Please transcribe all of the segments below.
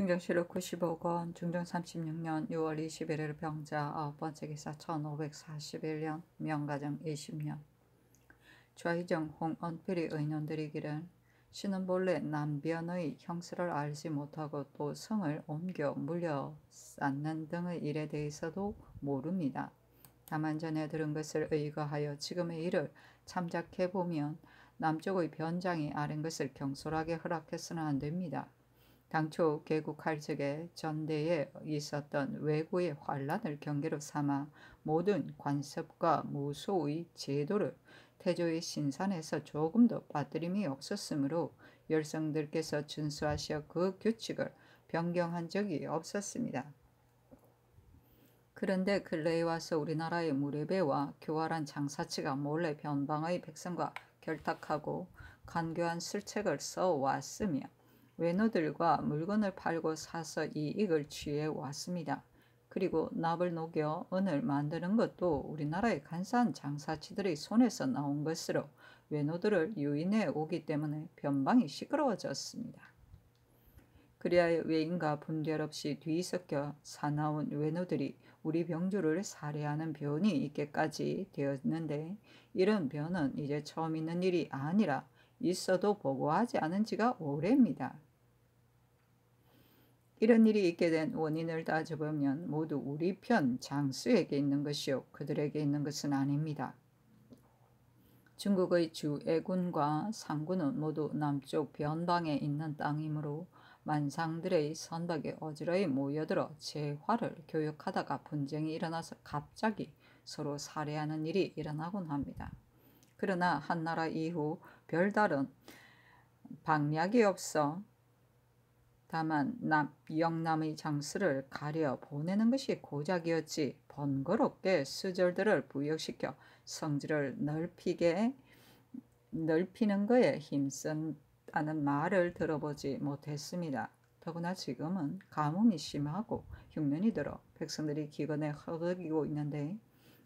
중정실록 95권 중정 36년 6월 21일 병자 9번째 기사 1541년 명가정 20년 좌희정 홍언필이 의논드리기를 신은 본래 남변의 형세를 알지 못하고 또 성을 옮겨 물려 쌓는 등의 일에 대해서도 모릅니다. 다만 전에 들은 것을 의거하여 지금의 일을 참작해 보면 남쪽의 변장이 아른 것을 경솔하게 허락해서는 안 됩니다. 당초 개국할 적에 전대에 있었던 외구의 환란을 경계로 삼아 모든 관습과 무소의 제도를 태조의 신산에서 조금도 빠뜨림이 없었으므로 열성들께서 준수하시어 그 규칙을 변경한 적이 없었습니다. 그런데 근래에 와서 우리나라의 무례배와 교활한 장사치가 몰래 변방의 백성과 결탁하고 간교한 술책을 써왔으며 외노들과 물건을 팔고 사서 이익을 취해 왔습니다. 그리고 납을 녹여 은을 만드는 것도 우리나라의 간사한 장사치들의 손에서 나온 것으로 외노들을 유인해 오기 때문에 변방이 시끄러워졌습니다. 그리하여 외인과 분별 없이 뒤섞여 사나운 외노들이 우리 병주를 살해하는 변이 있게까지 되었는데 이런 변은 이제 처음 있는 일이 아니라 있어도 보고하지 않은 지가 오래입니다. 이런 일이 있게 된 원인을 따져보면 모두 우리 편 장수에게 있는 것이요 그들에게 있는 것은 아닙니다. 중국의 주애군과 상군은 모두 남쪽 변방에 있는 땅이므로 만상들의 선박에 어지러이 모여들어 재화를 교육하다가 분쟁이 일어나서 갑자기 서로 살해하는 일이 일어나곤 합니다. 그러나 한나라 이후 별다른 방략이 없어 다만 남, 영남의 장수를 가려 보내는 것이 고작이었지 번거롭게 수절들을 부역시켜 성질을 넓히게 넓히는 거에 힘쓴다는 말을 들어보지 못했습니다. 더구나 지금은 가뭄이 심하고 흉년이 들어 백성들이 기근에 허덕이고 있는데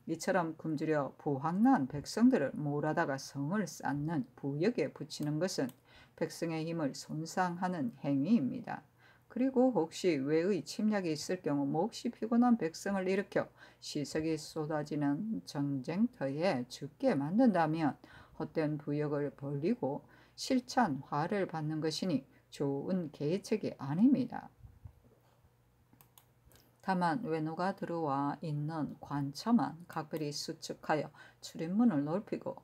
이처럼 굶주려 부황난 백성들을 몰아다가 성을 쌓는 부역에 붙이는 것은 백성의 힘을 손상하는 행위입니다. 그리고 혹시 외의 침략이 있을 경우 몹시 피곤한 백성을 일으켜 시석이 쏟아지는 전쟁터에 죽게 만든다면 헛된 부역을 벌리고 실찬 화를 받는 것이니 좋은 계책이 아닙니다. 다만 외노가 들어와 있는 관처만 각별히 수축하여 출입문을 넓히고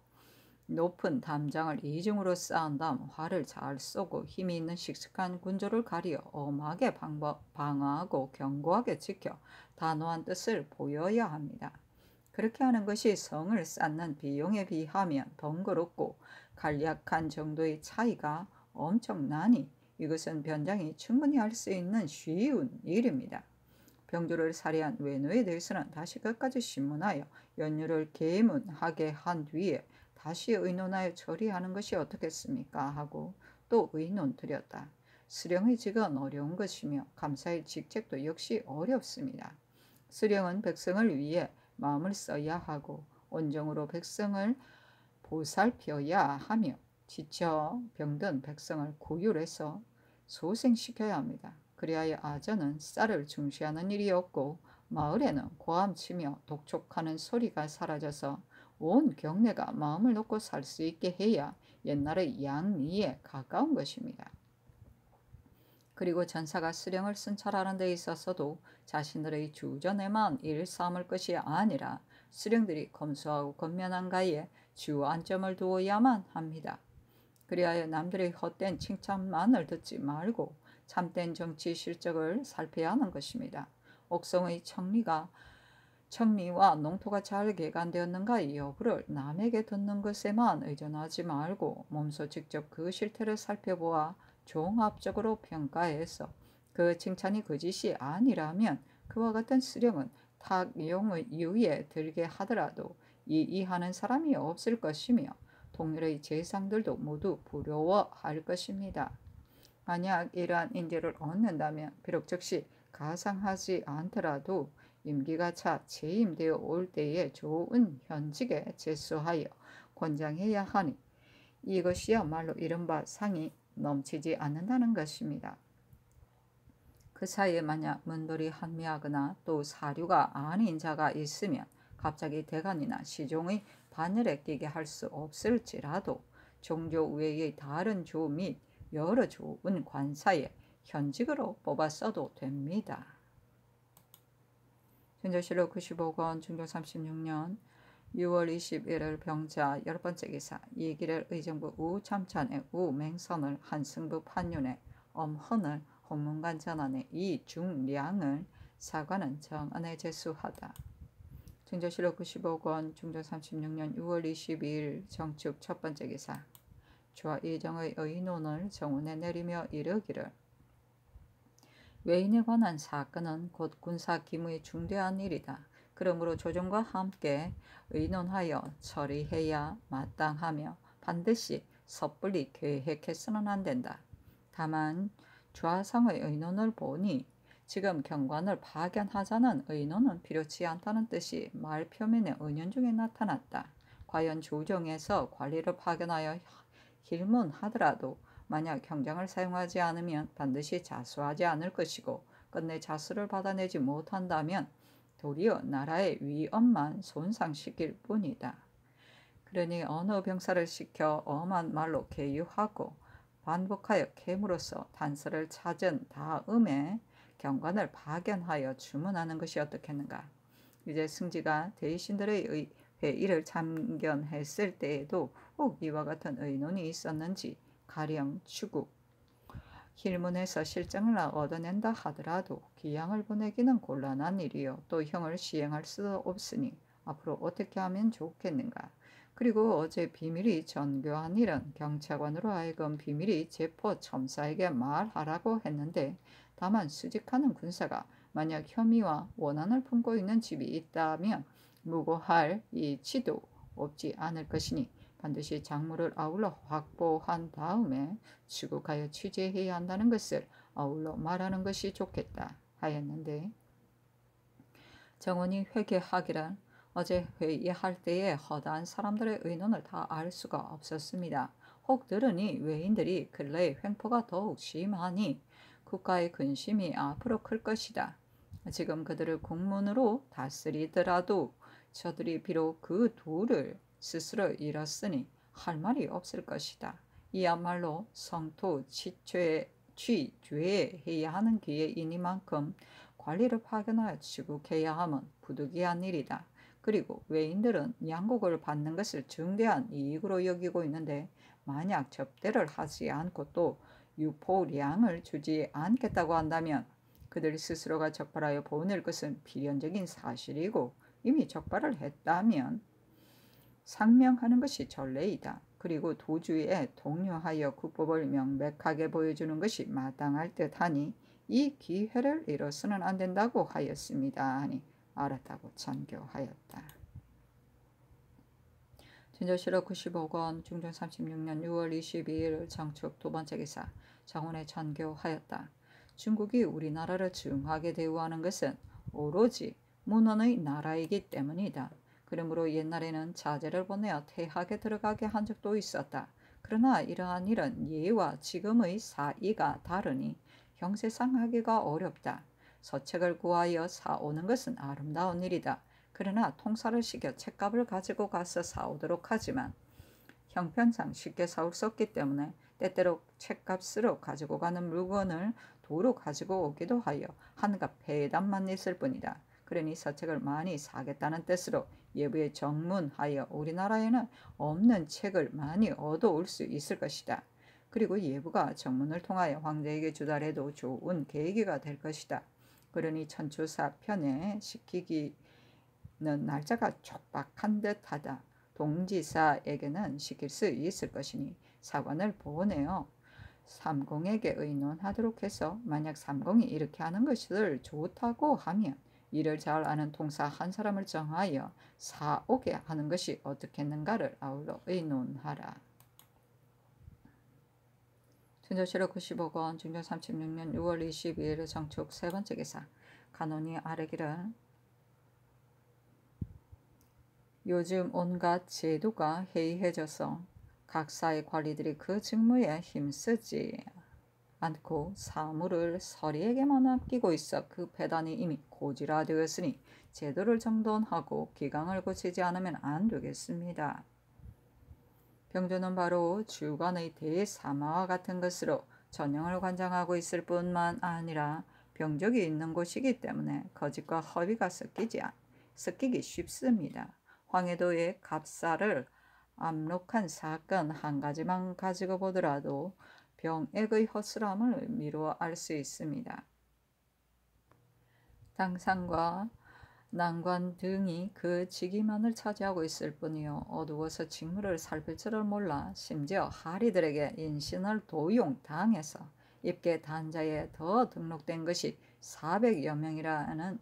높은 담장을 이중으로 쌓은 다음 활을 잘 쏘고 힘이 있는 씩씩한 군조를 가리어 엄하게 방어하고 견고하게 지켜 단호한 뜻을 보여야 합니다. 그렇게 하는 것이 성을 쌓는 비용에 비하면 번거롭고 간략한 정도의 차이가 엄청나니 이것은 변장이 충분히 할 수 있는 쉬운 일입니다. 병주를 살해한 외노에 대해서는 다시 끝까지 신문하여 연유를 계문하게 한 뒤에 다시 의논하여 처리하는 것이 어떻겠습니까? 하고 또 의논 드렸다. 수령의 직은 어려운 것이며 감사의 직책도 역시 어렵습니다. 수령은 백성을 위해 마음을 써야 하고 온정으로 백성을 보살펴야 하며 지쳐 병든 백성을 구휼해서 소생시켜야 합니다. 그리하여 아전은 쌀을 중시하는 일이 없고 마을에는 고함치며 독촉하는 소리가 사라져서 온 경내가 마음을 놓고 살 수 있게 해야 옛날의 양리에 가까운 것입니다. 그리고 전사가 수령을 순찰하는 데 있어서도 자신들의 주전에만 일 삼을 것이 아니라 수령들이 검소하고 건면한 가에 주 안점을 두어야만 합니다. 그리하여 남들의 헛된 칭찬만을 듣지 말고 참된 정치 실적을 살펴야 하는 것입니다. 옥성의 청리가 청리와 농토가 잘 개간되었는가 여부를 남에게 듣는 것에만 의존하지 말고 몸소 직접 그 실태를 살펴보아 종합적으로 평가해서 그 칭찬이 거짓이 아니라면 그와 같은 수령은 탁용의 유에 들게 하더라도 이이하는 사람이 없을 것이며 동일의 재상들도 모두 부러워할 것입니다. 만약 이러한 인재를 얻는다면 비록 즉시 가상하지 않더라도 임기가 차 재임되어 올 때에 좋은 현직에 제수하여 권장해야 하니 이것이야말로 이른바 상이 넘치지 않는다는 것입니다. 그 사이에 만약 문돌이 한미하거나 또 사류가 아닌 자가 있으면 갑자기 대간이나 시종의 반열에 끼게 할 수 없을지라도 종교 외의 다른 조 및 여러 좋은 관사에 현직으로 뽑았어도 됩니다. 현저실록 95권 중조 36년 6월 21일 병자 열 번째 기사 이기를 의정부 우 참찬의 우 맹선을 한승부 판윤의 엄헌을 홍문관 전환의 이중량을 사관은 정언에 제수하다. 중조실록 95권 중조 36년 6월 22일 정축 첫 번째 기사 주와 이정의 의논을 정원에 내리며 이르기를 외인에 관한 사건은 곧 군사 기무의 중대한 일이다. 그러므로 조정과 함께 의논하여 처리해야 마땅하며 반드시 섣불리 계획해서는 안 된다. 다만 좌상의 의논을 보니 지금 경관을 파견하자는 의논은 필요치 않다는 뜻이 말 표면의 은연 중에 나타났다. 과연 조정에서 관리를 파견하여 길문하더라도 만약 경장을 사용하지 않으면 반드시 자수하지 않을 것이고 끝내 자수를 받아내지 못한다면 도리어 나라의 위엄만 손상시킬 뿐이다. 그러니 어느 병사를 시켜 엄한 말로 개유하고 반복하여 캠으로써 단서를 찾은 다음에 경관을 파견하여 주문하는 것이 어떻겠는가. 이제 승지가 대신들의 회의를 참견했을 때에도 혹 이와 같은 의논이 있었는지 가령 추구, 힐문에서 실정을 얻어낸다 하더라도 기양을 보내기는 곤란한 일이요. 또 형을 시행할 수도 없으니 앞으로 어떻게 하면 좋겠는가. 그리고 어제 비밀이 전교한 일은 경찰관으로 하여금 비밀이 제포 첨사에게 말하라고 했는데 다만 수직하는 군사가 만약 혐의와 원한을 품고 있는 집이 있다면 무고할 이치도 없지 않을 것이니 반드시 작물을 아울러 확보한 다음에 출국하여 취재해야 한다는 것을 아울러 말하는 것이 좋겠다 하였는데 정원이 회개하기란 어제 회의할 때에 허다한 사람들의 의논을 다 알 수가 없었습니다. 혹 들으니 외인들이 근래의 횡포가 더욱 심하니 국가의 근심이 앞으로 클 것이다. 지금 그들을 국문으로 다스리더라도 저들이 비록 그 둘을 스스로 잃었으니 할 말이 없을 것이다. 이야말로 성토 취죄 취죄해야 하는 기회이니만큼 관리를 파견하여 취국해야 함은 부득이한 일이다. 그리고 외인들은 양국을 받는 것을 중대한 이익으로 여기고 있는데 만약 접대를 하지 않고 또 유포량을 주지 않겠다고 한다면 그들 스스로가 적발하여 보낼 것은 필연적인 사실이고 이미 적발을 했다면 상명하는 것이 전례이다. 그리고 도주에 동료하여 국법을 명백하게 보여주는 것이 마땅할 듯하니 이 기회를 잃어서는 안 된다고 하였습니다. 하니 알았다고 찬교하였다. 진저실록 95권 중종 36년 6월 22일 장축 두 번째 기사 장원에 찬교하였다. 중국이 우리나라를 증하게 대우하는 것은 오로지 문헌의 나라이기 때문이다. 그러므로 옛날에는 자제를 보내어 태학에 들어가게 한 적도 있었다. 그러나 이러한 일은 예와 지금의 사이가 다르니 형세상 하기가 어렵다. 서책을 구하여 사오는 것은 아름다운 일이다. 그러나 통사를 시켜 책값을 가지고 가서 사오도록 하지만 형편상 쉽게 사올 수 없기 때문에 때때로 책값으로 가지고 가는 물건을 도로 가지고 오기도 하여 한갑 배담만 있을 뿐이다. 그러니 서책을 많이 사겠다는 뜻으로 예부에 정문하여 우리나라에는 없는 책을 많이 얻어올 수 있을 것이다. 그리고 예부가 정문을 통하여 황제에게 주달해도 좋은 계기가 될 것이다. 그러니 천추사 편에 시키기는 날짜가 촉박한 듯하다. 동지사에게는 시킬 수 있을 것이니 사관을 보내어 삼공에게 의논하도록 해서 만약 삼공이 이렇게 하는 것을 좋다고 하면 이를 잘 아는 통사 한 사람을 정하여 사오게 하는 것이 어떻겠는가를 아울러 의논하라. 천조실록 95권 중전 36년 6월 22일 정축 세 번째 기사 간원이 아래기를 요즘 온갖 제도가 해이해져서 각사의 관리들이 그 직무에 힘쓰지 않고 사물을 서리에게만 맡기고 있어 그 배단이 이미 고질화되었으니 제도를 정돈하고 기강을 고치지 않으면 안 되겠습니다. 병조는 바로 주관의 대사마와 같은 것으로 전형을 관장하고 있을 뿐만 아니라 병적이 있는 곳이기 때문에 거짓과 허위가 섞이지 섞이기 쉽습니다. 황해도의 갑사를 압록한 사건 한 가지만 가지고 보더라도 병액의 허술함을 미루어 알 수 있습니다. 당상과 난관 등이 그 직위만을 차지하고 있을 뿐이요 어두워서 직무를 살필 줄을 몰라 심지어 하리들에게 인신을 도용당해서 입계 단자에 더 등록된 것이 400여 명이라는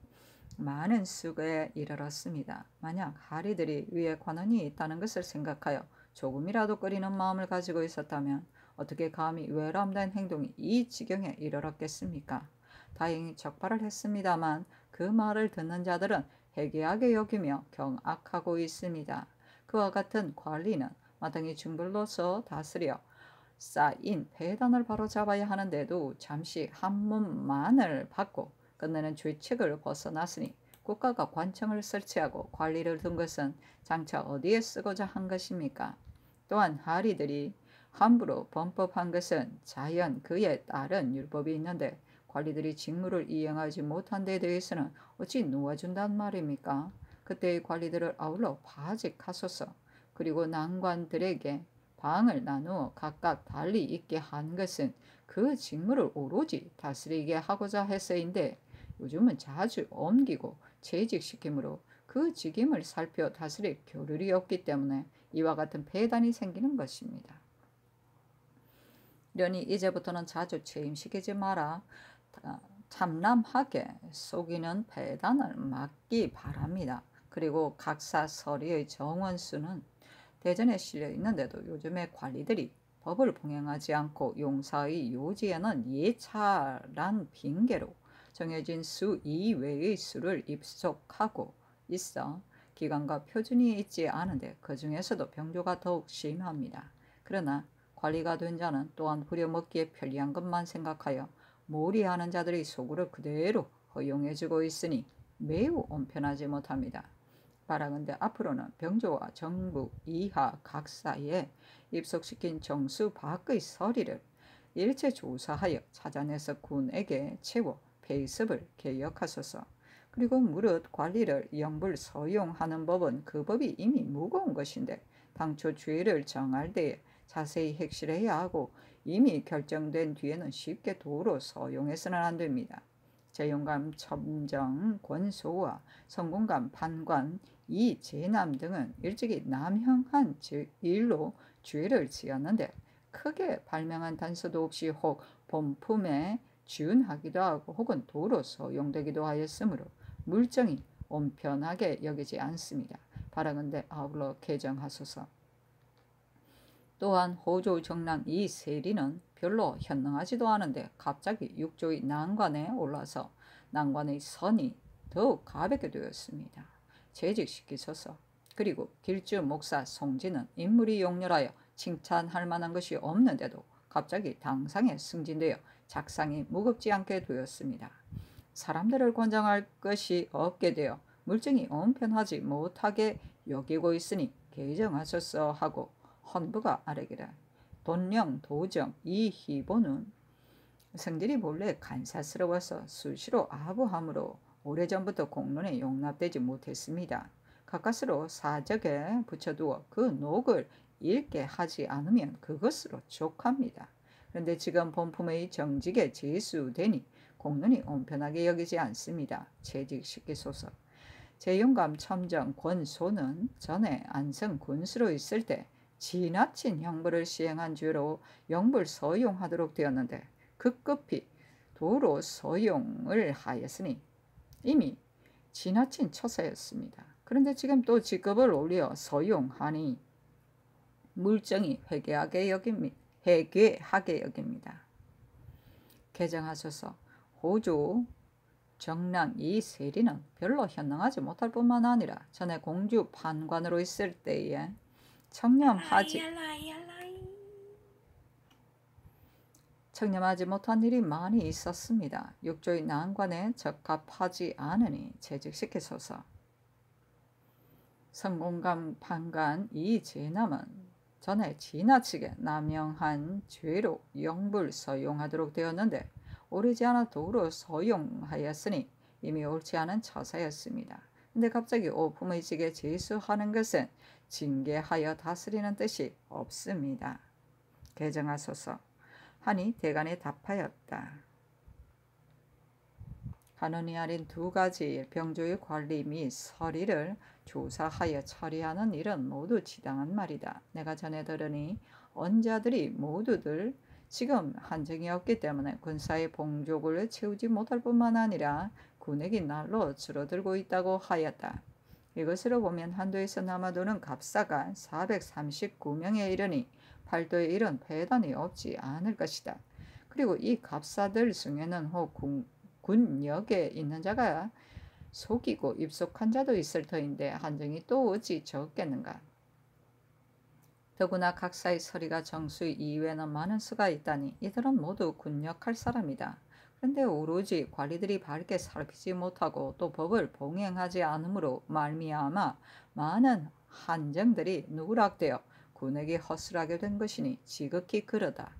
많은 수에 이르렀습니다. 만약 하리들이 위에 관원이 있다는 것을 생각하여 조금이라도 꺼리는 마음을 가지고 있었다면 어떻게 감히 외람된 행동이 이 지경에 이르렀겠습니까? 다행히 적발을 했습니다만 그 말을 듣는 자들은 해괴하게 여기며 경악하고 있습니다. 그와 같은 관리는 마땅히 중불로서 다스려 쌓인 폐단을 바로잡아야 하는데도 잠시 한문만을 받고 끝내는 죄책을 벗어났으니 국가가 관청을 설치하고 관리를 둔 것은 장차 어디에 쓰고자 한 것입니까? 또한 하리들이 함부로 범법한 것은 자연 그에 따른 율법이 있는데 관리들이 직무를 이행하지 못한 데 대해서는 어찌 놓아준단 말입니까? 그때의 관리들을 아울러 파직하소서. 그리고 난관들에게 방을 나누어 각각 달리 있게 한 것은 그 직무를 오로지 다스리게 하고자 해서인데 요즘은 자주 옮기고 재직시키므로 그 직임을 살펴 다스릴 겨를이 없기 때문에 이와 같은 폐단이 생기는 것입니다. 련이 이제부터는 자주 책임시키지 마라. 참남하게 속이는 배단을 막기 바랍니다. 그리고 각사 서리의 정원수는 대전에 실려 있는데도 요즘에 관리들이 법을 봉행하지 않고 용사의 요지에는 예차란 핑계로 정해진 수 이외의 수를 입속하고 있어 기간과 표준이 있지 않은데 그 중에서도 병조가 더욱 심합니다. 그러나 관리가 된 자는 또한 부려먹기에 편리한 것만 생각하여 몰이하는 자들의 소구를 그대로 허용해주고 있으니 매우 온편하지 못합니다. 바라건대 앞으로는 병조와 정부 이하 각 사이에 입속시킨 정수 밖의 서리를 일체 조사하여 찾아내서 군에게 채워 배습을 개혁하소서. 그리고 무릇 관리를 영불 서용하는 법은 그 법이 이미 무거운 것인데 당초 죄를 정할 때에 자세히 핵실해야 하고 이미 결정된 뒤에는 쉽게 도로 서용해서는 안 됩니다. 재용감 첨정, 권소와 성공감 판관, 이 재남 등은 일찍이 남형한 일로 죄를 지었는데 크게 발명한 단서도 없이 혹 본품에 지운하기도 하고 혹은 도로 서용되기도 하였으므로 물정이 온편하게 여기지 않습니다. 바라건대 아울러 개정하소서. 또한 호조 정랑 이 세리는 별로 현능하지도 않은데 갑자기 육조의 난관에 올라서 난관의 선이 더욱 가볍게 되었습니다. 재직시키소서. 그리고 길주 목사 송진은 인물이 용렬하여 칭찬할 만한 것이 없는데도 갑자기 당상에 승진되어 작상이 무겁지 않게 되었습니다. 사람들을 권장할 것이 없게 되어 물증이 온편하지 못하게 여기고 있으니 개정하소서 하고 헌부가 아래기라. 돈령 도정 이 희보는 성질이 본래 간사스러워서 수시로 아부함으로 오래전부터 공론에 용납되지 못했습니다. 가까스로 사적에 붙여두어 그 녹을 읽게 하지 않으면 그것으로 족합니다. 그런데 지금 본품의 정직에 제수되니 공론이 온편하게 여기지 않습니다. 채직시키소서. 재용감 첨정 권소는 전에 안성 군수로 있을 때 지나친 형벌을 시행한 죄로 영불 서용하도록 되었는데 급급히 도로 서용을 하였으니 이미 지나친 처사였습니다. 그런데 지금 또 직급을 올려 서용하니 물정이 회개하게 여깁니다. 회개하게 여깁니다. 개정하셔서 호조 정랑 이 세리는 별로 현능하지 못할 뿐만 아니라 전에 공주 판관으로 있을 때에 청렴하지 청렴하지 못한 일이 많이 있었습니다. 육조의 난관에 적합하지 않으니 재직시키소서. 성공감 판간 이 제남은 전에 지나치게 남용한 죄로 영불 서용하도록 되었는데 오르지 않아 도로 서용하였으니 이미 옳지 않은 처사였습니다. 근데 갑자기 오품의 직에 제수하는 것은 징계하여 다스리는 뜻이 없습니다. 개정하소서 하니 대간에 답하였다. 간언이 아닌 두 가지 병조의 관리 및 서리를 조사하여 처리하는 일은 모두 지당한 말이다. 내가 전에 들으니 언자들이 모두들 지금 한정이 없기 때문에 군사의 봉족을 채우지 못할 뿐만 아니라 군액이 날로 줄어들고 있다고 하였다. 이것으로 보면 한도에서 남아도는 갑사가 439명에 이르니 팔도에 이른 배단이 없지 않을 것이다. 그리고 이 갑사들 중에는 혹 군, 군역에 있는 자가 속이고 입속한 자도 있을 터인데 한정이 또 어찌 적겠는가. 더구나 각사의 서리가 정수 이외에는 많은 수가 있다니 이들은 모두 군역할 사람이다. 그런데 오로지 관리들이 밝게 살피지 못하고 또 법을 봉행하지 않으므로 말미암아 많은 한정들이 누락되어 군에게 허술하게 된 것이니 지극히 그러다.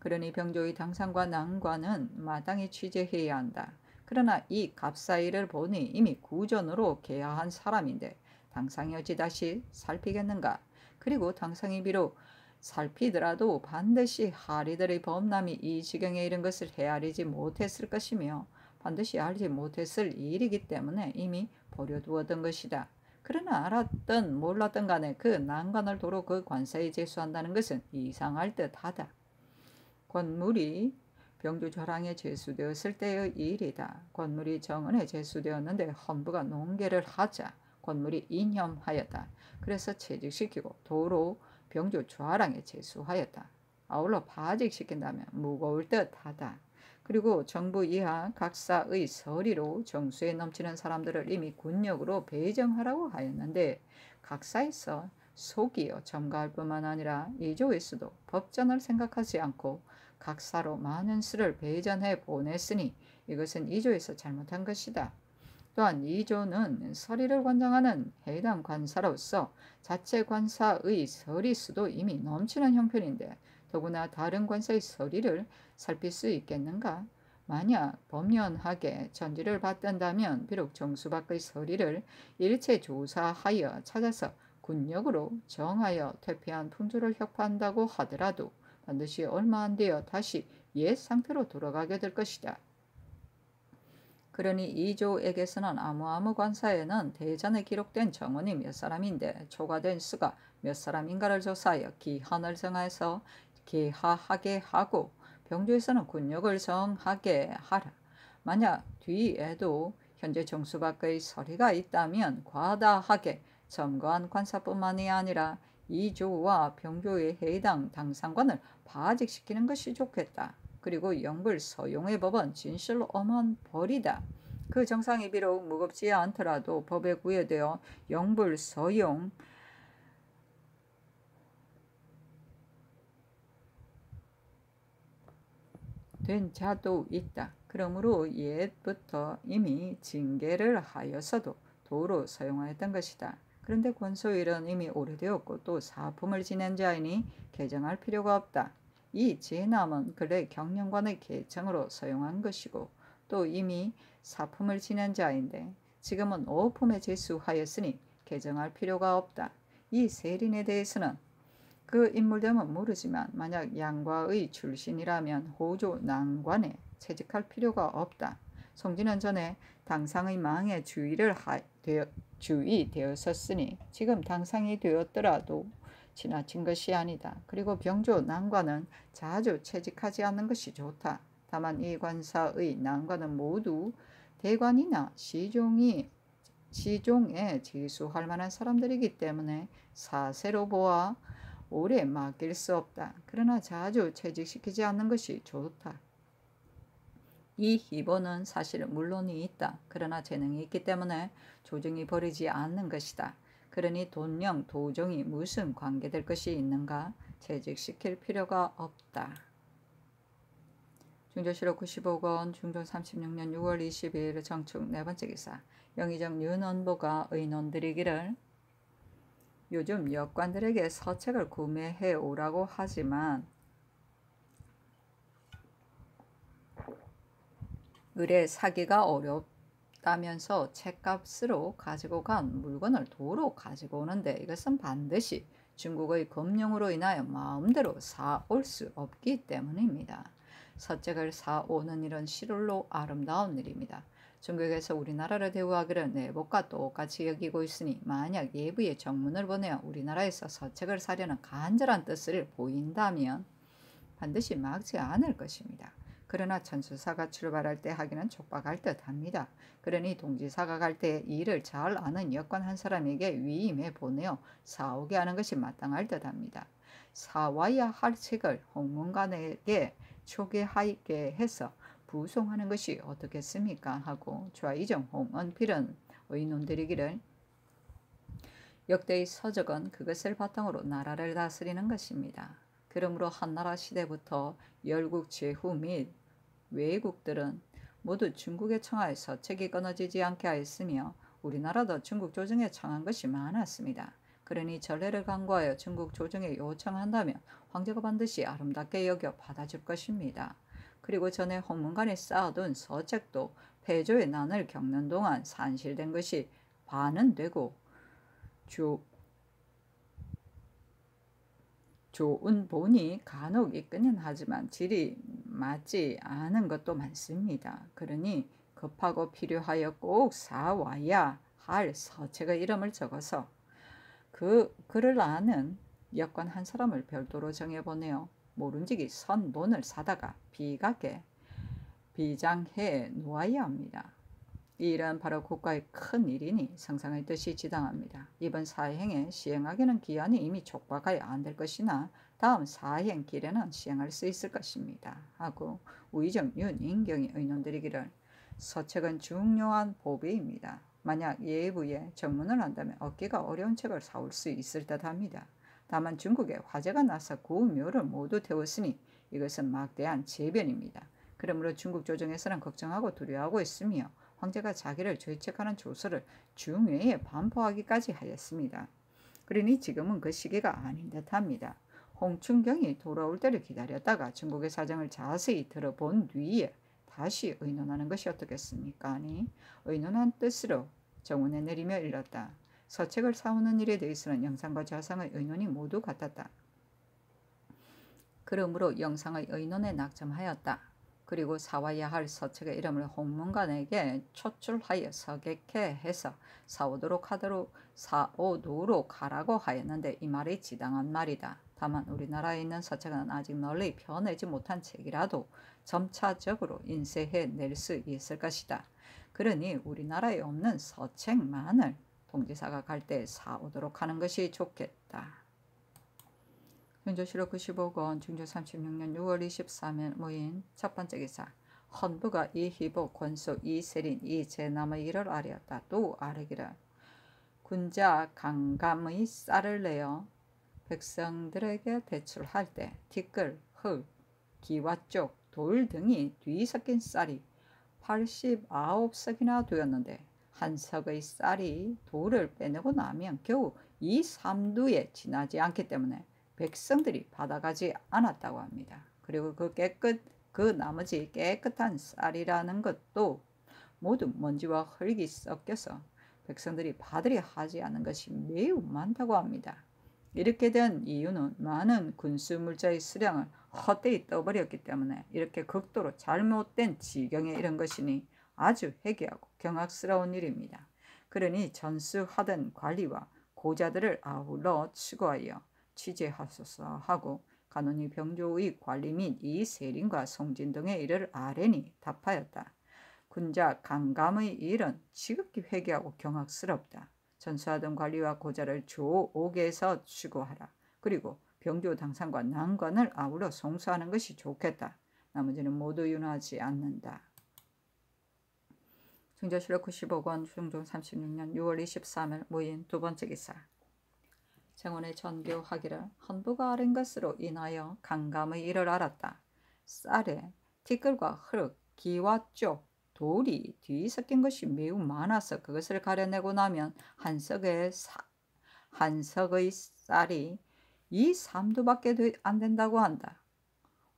그러니 병조의 당상과 난관은 마땅히 취재해야 한다. 그러나 이 갑사이를 보니 이미 구전으로 개화한 사람인데 당상이 어찌 다시 살피겠는가? 그리고 당상이 비록 살피더라도 반드시 하리들의 범람이 이 지경에 이른 것을 헤아리지 못했을 것이며 반드시 알지 못했을 일이기 때문에 이미 버려두었던 것이다. 그러나 알았던 몰랐던 간에 그 난관을 도로 그 관사에 제수한다는 것은 이상할 듯하다. 권물이 병주 저랑에 제수되었을 때의 일이다. 권물이 정은에 제수되었는데 헌부가 농계를 하자 권물이 인혐하였다. 그래서 채직시키고 도로 병조 좌랑에 제수하였다. 아울러 파직시킨다면 무거울 듯하다. 그리고 정부 이하 각사의 서리로 정수에 넘치는 사람들을 이미 군역으로 배정하라고 하였는데 각사에서 속이어 점가할 뿐만 아니라 이조에서도 법전을 생각하지 않고 각사로 많은 수를 배전해 보냈으니 이것은 이조에서 잘못한 것이다. 또한 이조는 서리를 관장하는 해당 관사로서 자체 관사의 서리수도 이미 넘치는 형편인데 더구나 다른 관사의 서리를 살필 수 있겠는가? 만약 법련하게 전지를 받든다면 비록 정수 밖의 서리를 일체 조사하여 찾아서 군역으로 정하여 퇴폐한 풍조를 혁파한다고 하더라도 반드시 얼마 안 되어 다시 옛 상태로 돌아가게 될 것이다. 그러니 이조에게서는 아무아무 관사에는 대전에 기록된 정원이 몇 사람인데 초과된 수가 몇 사람인가를 조사하여 기한을 정해서 개하하게 하고 병조에서는 군역을 정하게 하라. 만약 뒤에도 현재 정수 밖의 서리가 있다면 과다하게 점거한 관사뿐만이 아니라 이조와 병조의 해당 당상관을 파직시키는 것이 좋겠다. 그리고 영불 서용의 법은 진실로 엄한 벌이다. 그 정상이 비록 무겁지 않더라도 법에 구애되어 영불 서용 된 자도 있다. 그러므로 옛부터 이미 징계를 하여서도 도로 사용하였던 것이다. 그런데 권소일은 이미 오래되었고 또 사품을 지낸 자이니 개정할 필요가 없다. 이 제남은 근래 경영관의 계청으로 사용한 것이고 또 이미 사품을 지낸 자인데 지금은 오품에 제수하였으니 개정할 필요가 없다. 이 세린에 대해서는 그 인물됨은 모르지만 만약 양과의 출신이라면 호조 난관에 채직할 필요가 없다. 송진은 전에 당상의 망에 주의를 하, 되어, 주의되었었으니 지금 당상이 되었더라도 지나친 것이 아니다. 그리고 병조 난관은 자주 채직하지 않는 것이 좋다. 다만 이 관사의 난관은 모두 대관이나 시종이 시종에 지수할 만한 사람들이기 때문에 사세로 보아 오래 맡길 수 없다. 그러나 자주 채직시키지 않는 것이 좋다. 이 희보는 사실 물론이 있다. 그러나 재능이 있기 때문에 조정이 버리지 않는 것이다. 그러니 돈령, 도정이 무슨 관계될 것이 있는가? 채직시킬 필요가 없다. 중조실록 95권 중종 36년 6월 22일 정축 네 번째 기사 영의정 윤원보가 의논드리기를 요즘 여관들에게 서책을 구매해 오라고 하지만 의뢰 사기가 어렵 다면서 책값으로 가지고 간 물건을 도로 가지고 오는데 이것은 반드시 중국의 검령으로 인하여 마음대로 사올 수 없기 때문입니다. 서책을 사오는 일은 실로 아름다운 일입니다. 중국에서 우리나라를 대우하기를 내복과 똑같이 여기고 있으니 만약 예부의 정문을 보내어 우리나라에서 서책을 사려는 간절한 뜻을 보인다면 반드시 막지 않을 것입니다. 그러나 천수사가 출발할 때 하기는 촉박할 듯합니다. 그러니 동지사가 갈 때 일을 잘 아는 여권 한 사람에게 위임해 보내어 사오게 하는 것이 마땅할 듯합니다. 사와야 할 책을 홍문관에게 초기하게 해서 부송하는 것이 어떻겠습니까? 하고 좌이정 홍언필은 의논드리기를 역대의 서적은 그것을 바탕으로 나라를 다스리는 것입니다. 그러므로 한나라 시대부터 열국 제후 및 외국들은 모두 중국에 청하여 서 책이 끊어지지 않게 하였으며 우리나라도 중국 조정에 청한 것이 많았습니다. 그러니 전례를 강구하여 중국 조정에 요청한다면 황제가 반드시 아름답게 여겨 받아줄 것입니다. 그리고 전에 홍문관에 쌓아둔 서책도 폐조의 난을 겪는 동안 산실된 것이 반은 되고 조, 좋은 본이 간혹 있기는 하지만 질이 맞지 않은 것도 많습니다. 그러니 급하고 필요하여 꼭 사와야 할 서책의 이름을 적어서 그 글을 아는 여권 한 사람을 별도로 정해보내어 모른지기 선본을 사다가 비각에 비장해 놓아야 합니다. 이 일은 바로 국가의 큰 일이니 상상의 뜻이 지당합니다. 이번 사행에 시행하기는 기한이 이미 촉박하여 안 될 것이나 다음 사행 길에는 시행할 수 있을 것입니다. 하고 우의정 윤 인경이 의논드리기를 서책은 중요한 보배입니다. 만약 예부에 정문을 한다면 얻기가 어려운 책을 사올 수 있을 듯합니다. 다만 중국에 화재가 나서 구묘를 모두 태웠으니 이것은 막대한 재변입니다. 그러므로 중국 조정에서는 걱정하고 두려워하고 있으며 황제가 자기를 죄책하는 조서를 중외에 반포하기까지 하였습니다. 그러니 지금은 그 시기가 아닌 듯합니다. 홍춘경이 돌아올 때를 기다렸다가 중국의 사정을 자세히 들어본 뒤에 다시 의논하는 것이 어떻겠습니까? 아니 의논한 뜻으로 정원에 내리며 일렀다. 서책을 사오는 일에 대해서는 영상과 좌상의 의논이 모두 같았다. 그러므로 영상의 의논에 낙점하였다. 그리고 사와야 할 서책의 이름을 홍문관에게 초출하여 서객해 해서 사오도록 하도록 사오도록 하라고 하였는데 이 말이 지당한 말이다. 다만 우리나라에 있는 서책은 아직 널리 펴내지 못한 책이라도 점차적으로 인쇄해 낼 수 있을 것이다. 그러니 우리나라에 없는 서책만을 동지사가 갈 때 사오도록 하는 것이 좋겠다. 현조실록 95권 중조 36년 6월 23일 모인 첫 번째 기사 헌부가 이희복 권소 이세린 이제남의 일을 아뢰었다. 또 아뢰기를 군자 강감의 쌀을 내어 백성들에게 대출할 때 티끌, 흙, 기와 쪽, 돌 등이 뒤섞인 쌀이 89석이나 되었는데 한 석의 쌀이 돌을 빼내고 나면 겨우 이 삼두에 지나지 않기 때문에 백성들이 받아가지 않았다고 합니다. 그리고 그 깨끗 그 나머지 깨끗한 쌀이라는 것도 모두 먼지와 흙이 섞여서 백성들이 받으려 하지 않은 것이 매우 많다고 합니다. 이렇게 된 이유는 많은 군수 물자의 수량을 헛되이 떠버렸기 때문에 이렇게 극도로 잘못된 지경에 이른 것이니 아주 회개하고 경악스러운 일입니다. 그러니 전수하던 관리와 고자들을 아울러 추구하여 취재하소서 하고 간원이 병조의 관리 및 이 세린과 송진 등의 일을 아뢰니 답하였다. 군자 강감의 일은 지극히 회개하고 경악스럽다. 전수하던 관리와 고자를 조옥에서 추구하라. 그리고 병조 당상과 난관을 아울러 송수하는 것이 좋겠다. 나머지는 모두 윤하지 않는다. 중조실록 95권 중종 36년 6월 23일 모인 두 번째 기사 정원의 전교하기를 헌부가 아른 것으로 인하여 강감의 일을 알았다. 쌀에 티끌과 흙, 기와 쪽, 돌이 뒤섞인 것이 매우 많아서 그것을 가려내고 나면 한 석의, 사, 한 석의 쌀이 이 삼두밖에 안 된다고 한다.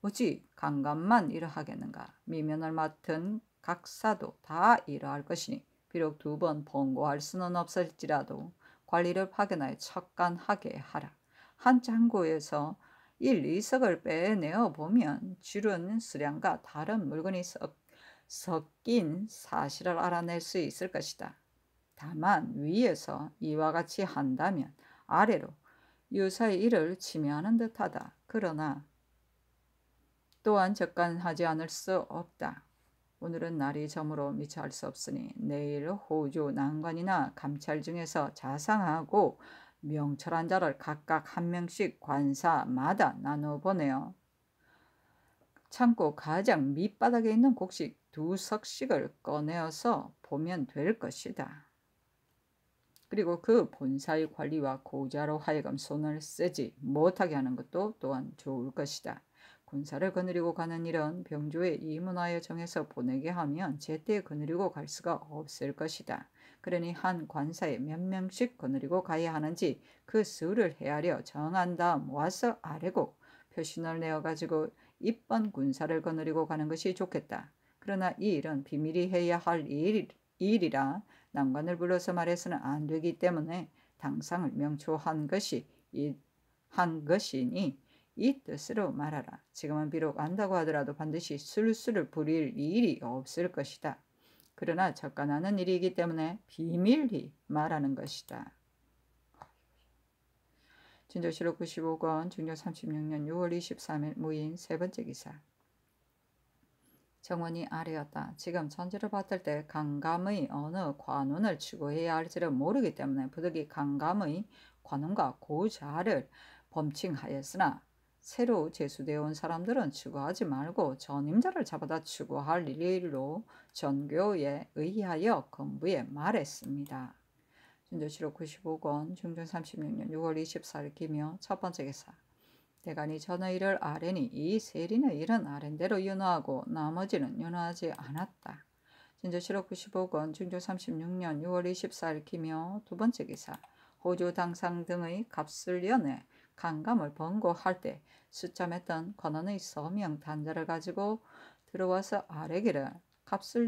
어찌 강간만 이러하겠는가. 미면을 맡은 각사도 다 이러할 것이니 비록 두 번 번고할 수는 없을지라도 관리를 파견하여 척간하게 하라. 한 창고에서 1, 2석을 빼내어 보면 줄은 수량과 다른 물건이 섞, 섞인 사실을 알아낼 수 있을 것이다. 다만 위에서 이와 같이 한다면 아래로 유사의 일을 침해하는 듯하다. 그러나 또한 적간하지 않을 수 없다. 오늘은 날이 저물어 미처 할수 없으니 내일 호주 난관이나 감찰 중에서 자상하고 명철한 자를 각각 한 명씩 관사마다 나누어 보내요. 창고 가장 밑바닥에 있는 곡식 두 석씩을 꺼내어서 보면 될 것이다. 그리고 그 본사의 관리와 고자로 하여금 손을 쓰지 못하게 하는 것도 또한 좋을 것이다. 군사를 거느리고 가는 일은 병조에 이문하여 정해서 보내게 하면 제때 거느리고 갈 수가 없을 것이다. 그러니 한 관사에 몇 명씩 거느리고 가야 하는지 그 수를 헤아려 정한 다음 와서 아래고 표신을 내어 가지고 입번 군사를 거느리고 가는 것이 좋겠다. 그러나 이 일은 비밀이 해야 할 일, 일이라 난관을 불러서 말해서는 안 되기 때문에 당상을 명초한 것이 한 것이니 이 뜻으로 말하라. 지금은 비록 안다고 하더라도 반드시 술술을 부릴 일이 없을 것이다. 그러나 적간하는 일이기 때문에 비밀히 말하는 것이다. 진조실록 95권 중조 36년 6월 23일 무인 세 번째 기사 정원이 아래였다. 지금 천지를 봤을 때 강감의 어느 관원을 추구해야 할지를 모르기 때문에 부득이 강감의 관원과 고자를 범칭하였으나 새로 제수되어 온 사람들은 추구하지 말고 전임자를 잡아다 추구할 일로 전교에 의하여 건부에 말했습니다. 준조시록 95권 중전 36년 6월 24일 기며 첫 번째 기사 대간이 전의 일을 아뢰니 이 세리의 일은 아랜대로 윤호하고 나머지는 윤호하지 않았다. 진조시록 95권 중조 36년 6월 24일 기며 두 번째 기사 호주 당상 등의 값을 연해 강감을 번고할 때 수참했던 권원의 서명 단자를 가지고 들어와서 아래기를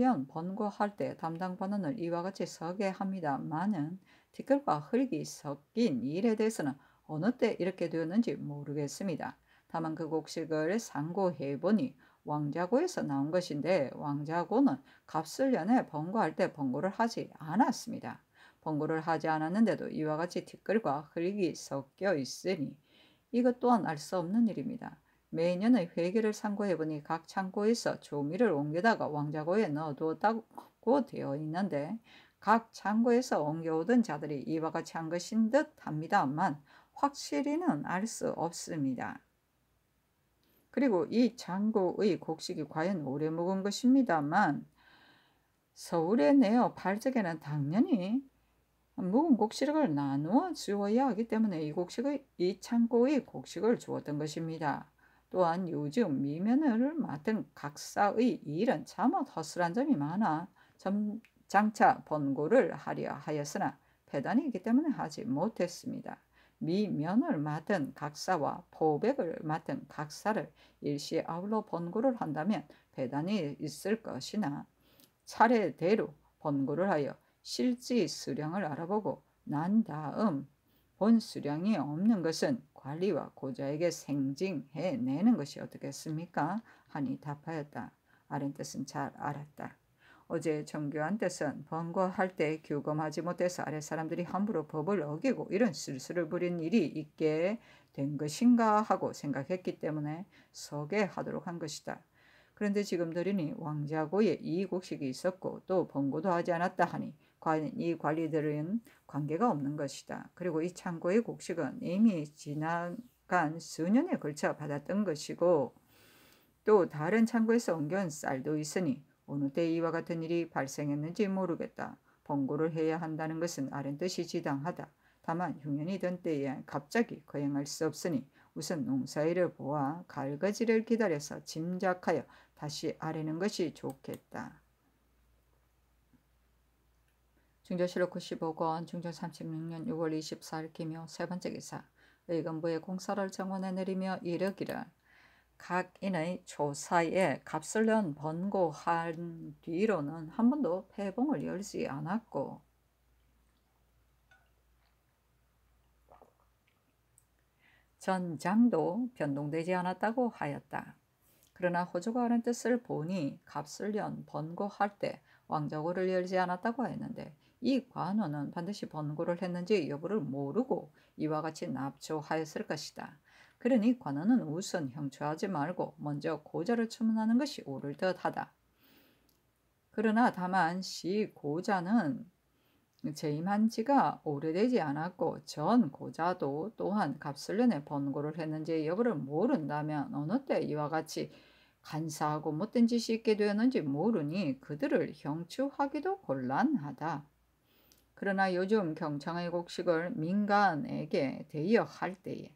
연 번고할 때 담당 번원을 이와 같이 서게 합니다만은 티끌과 흙이 섞인 일에 대해서는 어느 때 이렇게 되었는지 모르겠습니다. 다만 그 곡식을 상고해 보니 왕자고에서 나온 것인데 왕자고는 값을 연해 번고할 때 번고를 하지 않았습니다. 번고를 하지 않았는데도 이와 같이 티끌과 흙이 섞여 있으니 이것 또한 알 수 없는 일입니다. 매년의 회계를 상고해보니 각 창고에서 조미를 옮기다가 왕자고에 넣어두었다고 되어 있는데 각 창고에서 옮겨오던 자들이 이와 같이 한 것인 듯 합니다만 확실히는 알 수 없습니다. 그리고 이 창고의 곡식이 과연 오래 묵은 것입니다만 서울에 내어 발적에는 당연히 묵은 곡식을 나누어 주어야 하기 때문에 이 곡식의 이 창고의 곡식을 주었던 것입니다. 또한 요즘 미면을 맡은 각사의 일은 참못 허술한 점이 많아 점, 장차 번고를 하려 하였으나 배단이기 때문에 하지 못했습니다. 미면을 맡은 각사와 포백을 맡은 각사를 일시에 아울러 번고를 한다면 배단이 있을 것이나 차례대로 번고를 하여 실지 수량을 알아보고 난 다음 본 수량이 없는 것은 관리와 고자에게 생징해 내는 것이 어떻겠습니까? 하니 답하였다. 아른 뜻은 잘 알았다. 어제 정교한 뜻은 번거할 때 교검하지 못해서 아래 사람들이 함부로 법을 어기고 이런 실수를 부린 일이 있게 된 것인가 하고 생각했기 때문에 소개하도록 한 것이다. 그런데 지금 들으니 왕자고에 이곡식이 있었고 또 번고도 하지 않았다 하니 이 관리들은 관계가 없는 것이다. 그리고 이 창고의 곡식은 이미 지나간 수년에 걸쳐 받았던 것이고 또 다른 창고에서 옮겨온 쌀도 있으니 어느 때 이와 같은 일이 발생했는지 모르겠다. 번고를 해야 한다는 것은 아는 뜻이 지당하다. 다만 흉년이 든 때에 갑자기 거행할 수 없으니 우선 농사일을 보아 갈거지를 기다려서 짐작하여 다시 아래는 것이 좋겠다. 중조실록 95권 중조 36년 6월 24일 기묘 세 번째 기사 의금부의 공사를 정원에 내리며 이르기를 각 인의 조사에 낸 번고한 뒤로는 한 번도 폐봉을 열지 않았고 전장도 변동되지 않았다고 하였다. 그러나 호주가 하는 뜻을 보니 연 번고할 때 왕자고를 열지 않았다고 했는데 이 관원은 반드시 번고를 했는지 여부를 모르고 이와 같이 납조하였을 것이다. 그러니 관원은 우선 형초하지 말고 먼저 고자를 주문하는 것이 옳을 듯하다. 그러나 다만 시 고자는 재임한 지가 오래되지 않았고 전 고자도 또한 내내 번고를 했는지 여부를 모른다면 어느 때 이와 같이 간사하고 못된 짓이 있게 되었는지 모르니 그들을 형추하기도 곤란하다. 그러나 요즘 경창의 곡식을 민간에게 대여할 때에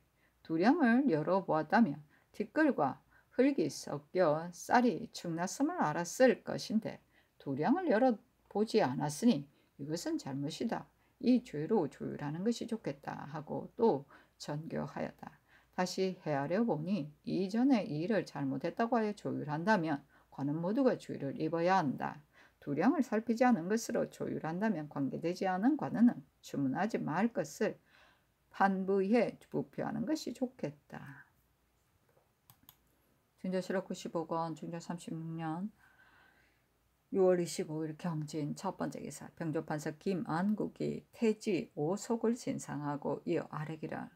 두량을 열어보았다면 티끌과 흙이 섞여 쌀이 축났음을 알았을 것인데 두량을 열어보지 않았으니 이것은 잘못이다. 이 죄로 조율하는 것이 좋겠다 하고 또 전교하였다. 다시 헤아려 보니 이전에 일을 잘못했다고 하여 조율한다면 관은 모두가 주의를 입어야 한다. 두량을 살피지 않은 것으로 조율한다면 관계되지 않은 관은 주문하지 말 것을 판부에 부표하는 것이 좋겠다. 중조실록 95권 중조 36년 6월 25일 경진 첫 번째 기사 병조판서 김안국이 태지 오속을 진상하고 이어 아래기라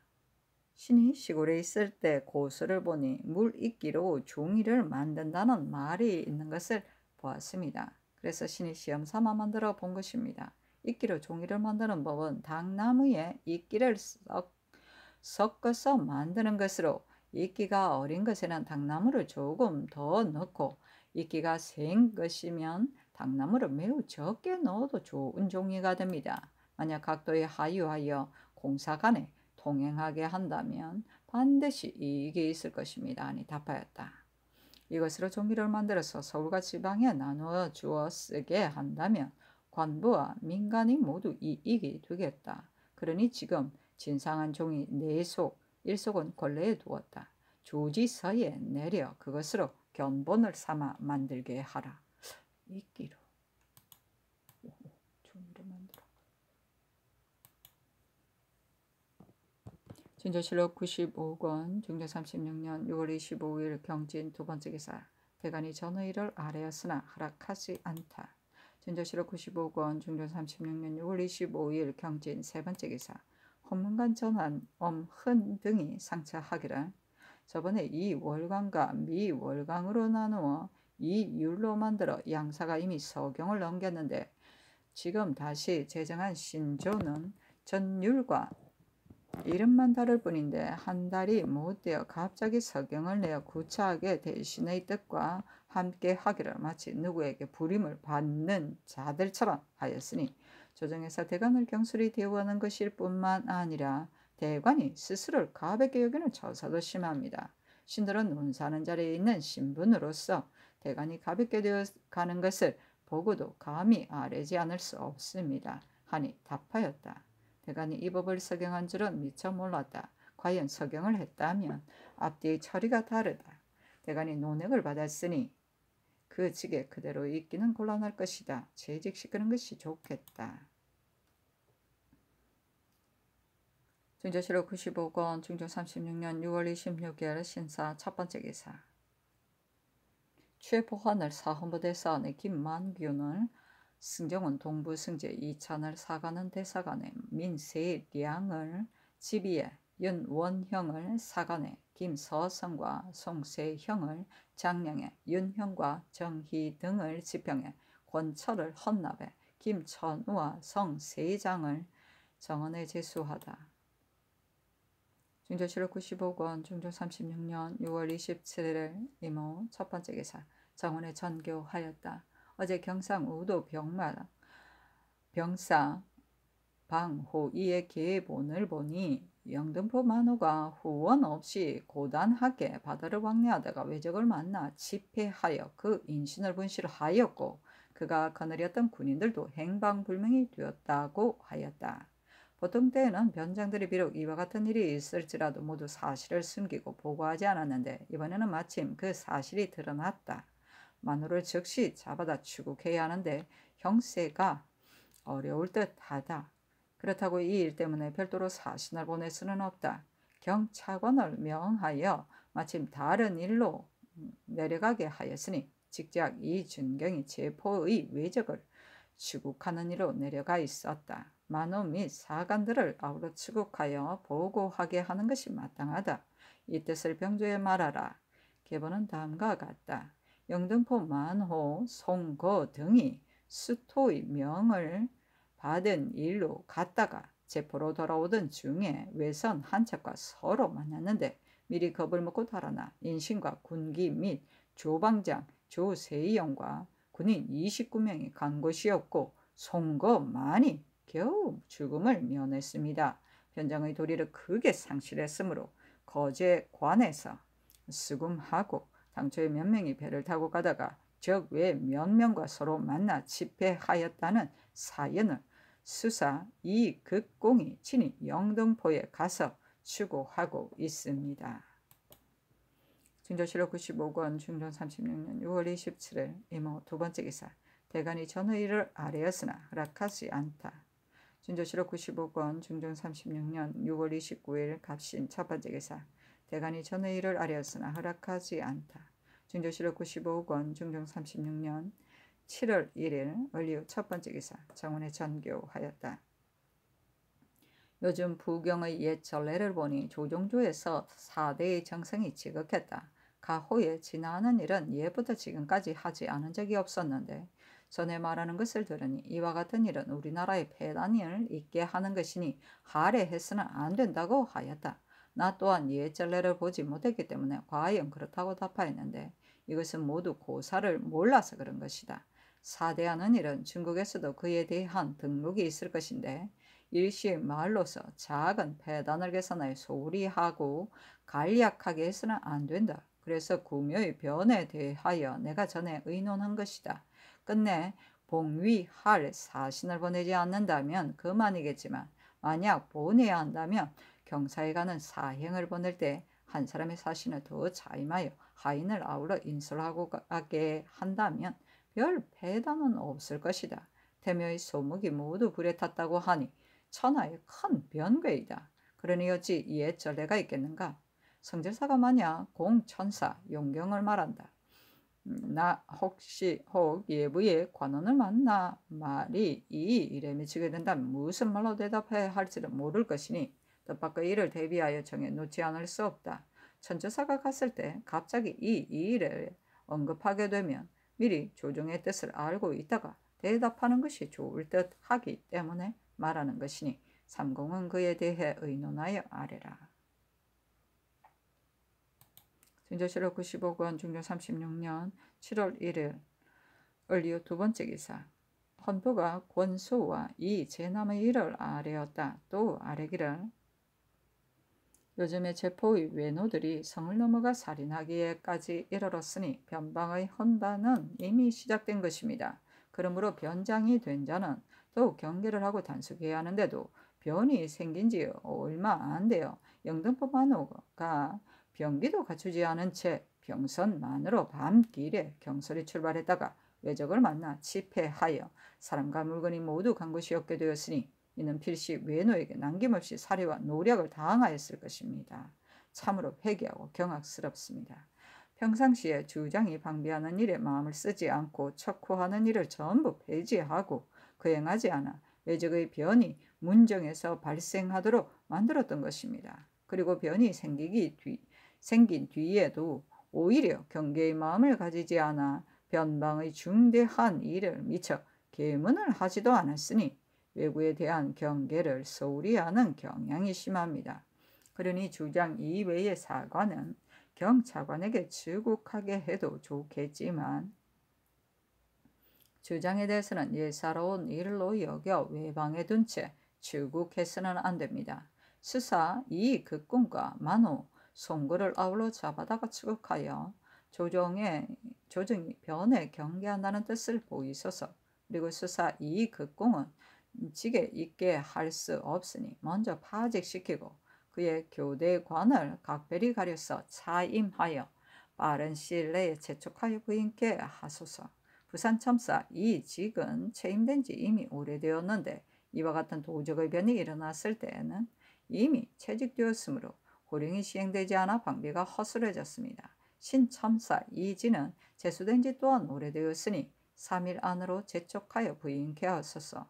신이 시골에 있을 때 고수를 보니 물 이끼로 종이를 만든다는 말이 있는 것을 보았습니다. 그래서 신이 시험 삼아 만들어 본 것입니다. 이끼로 종이를 만드는 법은 당나무에 이끼를 섞, 섞어서 만드는 것으로 이끼가 어린 것에는 당나무를 조금 더 넣고 이끼가 센 것이면 당나무를 매우 적게 넣어도 좋은 종이가 됩니다. 만약 각도에 하유하여 공사 간에 동행하게 한다면 반드시 이익이 있을 것입니다. 아니 답하였다. 이것으로 종이를 만들어서 서울과 지방에 나누어 주어 쓰게 한다면 관부와 민간이 모두 이익이 되겠다. 그러니 지금 진상한 종이 내속, 일속은 권례에 두었다. 조지서에 내려 그것으로 견본을 삼아 만들게 하라. 이끼로. 진조실록 95권 중조 36년 6월 25일 경진 두 번째 기사 대간이 전의를 아래였으나 허락하지 않다. 진조실록 95권 중조 36년 6월 25일 경진 세 번째 기사. 헌문관 전환 엄흔 등이 상처하기를. 저번에 이 월강과 미 월강으로 나누어 이 율로 만들어 양사가 이미 서경을 넘겼는데 지금 다시 제정한 신조는 전율과 이름만 다를 뿐인데 한 달이 못되어 갑자기 서경을 내어 구차하게 대신의 뜻과 함께 하기를 마치 누구에게 부림을 받는 자들처럼 하였으니 조정에서 대관을 경솔히 대우하는 것일 뿐만 아니라 대관이 스스로를 가볍게 여기는 처사도 심합니다. 신들은 논사는 자리에 있는 신분으로서 대관이 가볍게 되어 가는 것을 보고도 감히 아뢰지 않을 수 없습니다. 하니 답하였다. 대관이 이 법을 석영한 줄은 미처 몰랐다. 과연 석영을 했다면 앞뒤의 처리가 다르다. 대관이 논액을 받았으니 그 직에 그대로 있기는 곤란할 것이다. 재직시키는 것이 좋겠다. 중조실록 95권 중조 36년 6월 26일 신사 첫 번째 기사 최보환을 사헌부대사관의 김만균을 승정원 동부 승제 이찬을 사가는 대사관의 민세량을 지비에 윤원형을 사관의 김서성과 송세형을 장량에 윤형과 정희 등을 지평해 권철을 헌납해 김천우와 성세장을 정원에 제수하다. 중조실록 95권 중조 36년 6월 27일 이모 첫 번째 기사 정원에 전교하였다. 어제 경상 우도 병마 병사 방호 이의 계본을 보니 영등포 만호가 후원 없이 고단하게 바다를 왕래하다가 외적을 만나 집회하여 그 인신을 분실하였고 그가 거느렸던 군인들도 행방불명이 되었다고 하였다. 보통 때에는 변장들이 비록 이와 같은 일이 있을지라도 모두 사실을 숨기고 보고하지 않았는데 이번에는 마침 그 사실이 드러났다. 마누를 즉시 잡아다 추국해야 하는데 형세가 어려울 듯하다. 그렇다고 이 일 때문에 별도로 사신을 보낼 수는 없다. 경차관을 명하여 마침 다른 일로 내려가게 하였으니 직접 이준경이 제포의 외적을 추국하는 일로 내려가 있었다. 만호 및 사관들을 아우러 추국하여 보고하게 하는 것이 마땅하다. 이 뜻을 병조에 말하라. 계보는 다음과 같다. 영등포 만호, 송거 등이 수토의 명을 받은 일로 갔다가 제포로 돌아오던 중에 외선 한 척과 서로 만났는데 미리 겁을 먹고 달아나 인신과 군기 및 조방장 조세희영과 군인 29명이 간 것이었고 송거만이 겨우 죽음을 면했습니다. 변장의 도리를 크게 상실했으므로 거제관에서 수금하고 당초에 몇 명이 배를 타고 가다가 적 외 몇 명과 서로 만나 집회하였다는 사연을 수사 이 극공이 친히 영등포에 가서 추구하고 있습니다. 중조실록 95권 중종 36년 6월 27일 이모 두 번째 기사 대간이 전의를 아래였으나 허락하지 않다. 중조실록 95권 중종 36년 6월 29일 갑신 첫 번째 기사 대간이 전의를 아래였으나 허락하지 않다. 중조실록 95권 중종 36년 7월 1일 원리후 첫 번째 기사 정원에 전교하였다. 요즘 부경의 옛 전례를 보니 조종조에서 4대의 정성이 지극했다. 가호에 지나는 일은 예부터 지금까지 하지 않은 적이 없었는데 전에 말하는 것을 들으니 이와 같은 일은 우리나라의 폐단을 있게 하는 것이니 할애해서는 안 된다고 하였다. 나 또한 옛 전례를 보지 못했기 때문에 과연 그렇다고 답하였는데 이것은 모두 고사를 몰라서 그런 것이다. 사대하는 일은 중국에서도 그에 대한 등록이 있을 것인데 일시의 말로서 작은 폐단을 개선하여 소홀히 하고 간략하게 해서는 안 된다. 그래서 구묘의 변에 대하여 내가 전에 의논한 것이다. 끝내 봉위할 사신을 보내지 않는다면 그만이겠지만 만약 보내야 한다면 경사에 가는 사행을 보낼 때 한 사람의 사신을 더 자임하여 하인을 아우러 인솔하고 가게 한다면 별 배단은 없을 것이다. 태묘의 소목이 모두 불에 탔다고 하니 천하의 큰 변괴이다. 그러니 어찌 이에 전례가 있겠는가? 성질사가 만약 공천사 용경을 말한다. 음, 나 혹시 혹 예부의 관원을 만나 말이 이 일에 미치게 된다면 무슨 말로 대답해야 할지를 모를 것이니 뜻밖의 일을 대비하여 정해 놓지 않을 수 없다. 천주사가 갔을 때 갑자기 이 일을 언급하게 되면 미리 조정의 뜻을 알고 있다가 대답하는 것이 좋을 듯 하기 때문에 말하는 것이니 삼공은 그에 대해 의논하여 아래라. 중조실록 95권 중조 36년 7월 1일 을리오 두 번째 기사 헌부가 권수와 이 제남의 일을 아뢰었다. 또 아뢰기를 요즘에 제포의 외노들이 성을 넘어가 살인하기에까지 이르렀으니 변방의 헌반은 이미 시작된 것입니다. 그러므로 변장이 된 자는 더욱 경계를 하고 단속해야 하는데도 변이 생긴 지 얼마 안 돼요. 영등포 만호가 병기도 갖추지 않은 채 병선만으로 밤길에 경솔이 출발했다가 외적을 만나 집회하여 사람과 물건이 모두 간 곳이 없게 되었으니 이는 필시 외노에게 남김없이 살해와 노력을 다항하였을 것입니다. 참으로 회개하고 경악스럽습니다. 평상시에 주장이 방비하는 일에 마음을 쓰지 않고 척후하는 일을 전부 배제하고 거행하지 않아 외적의 변이 문정에서 발생하도록 만들었던 것입니다. 그리고 변이 생기기 뒤, 생긴 뒤에도 오히려 경계의 마음을 가지지 않아 변방의 중대한 일을 미처 계문을 하지도 않았으니 외구에 대한 경계를 소홀히 하는 경향이 심합니다. 그러니 주장 이외의 사관은 경차관에게 출국하게 해도 좋겠지만 주장에 대해서는 예사로운 일로 여겨 외방에 둔 채 출국해서는 안 됩니다. 스사 이 극군과 만호 송구를 아울러 잡아다가 추극하여 조정의 조정이 변에 경계한다는 뜻을 보이소서. 그리고 수사 이 극공은 직에 있게 할 수 없으니 먼저 파직시키고 그의 교대관을 각별히 가려서 차임하여 빠른 시일 내에 재촉하여 부인께 하소서. 부산참사 이 직은 채임된 지 이미 오래되었는데 이와 같은 도적의 변이 일어났을 때에는 이미 채직되었으므로 호령이 시행되지 않아 방비가 허술해졌습니다. 신참사 이지는 제수된 지 또한 오래되었으니 3일 안으로 재촉하여 부인케 하소서.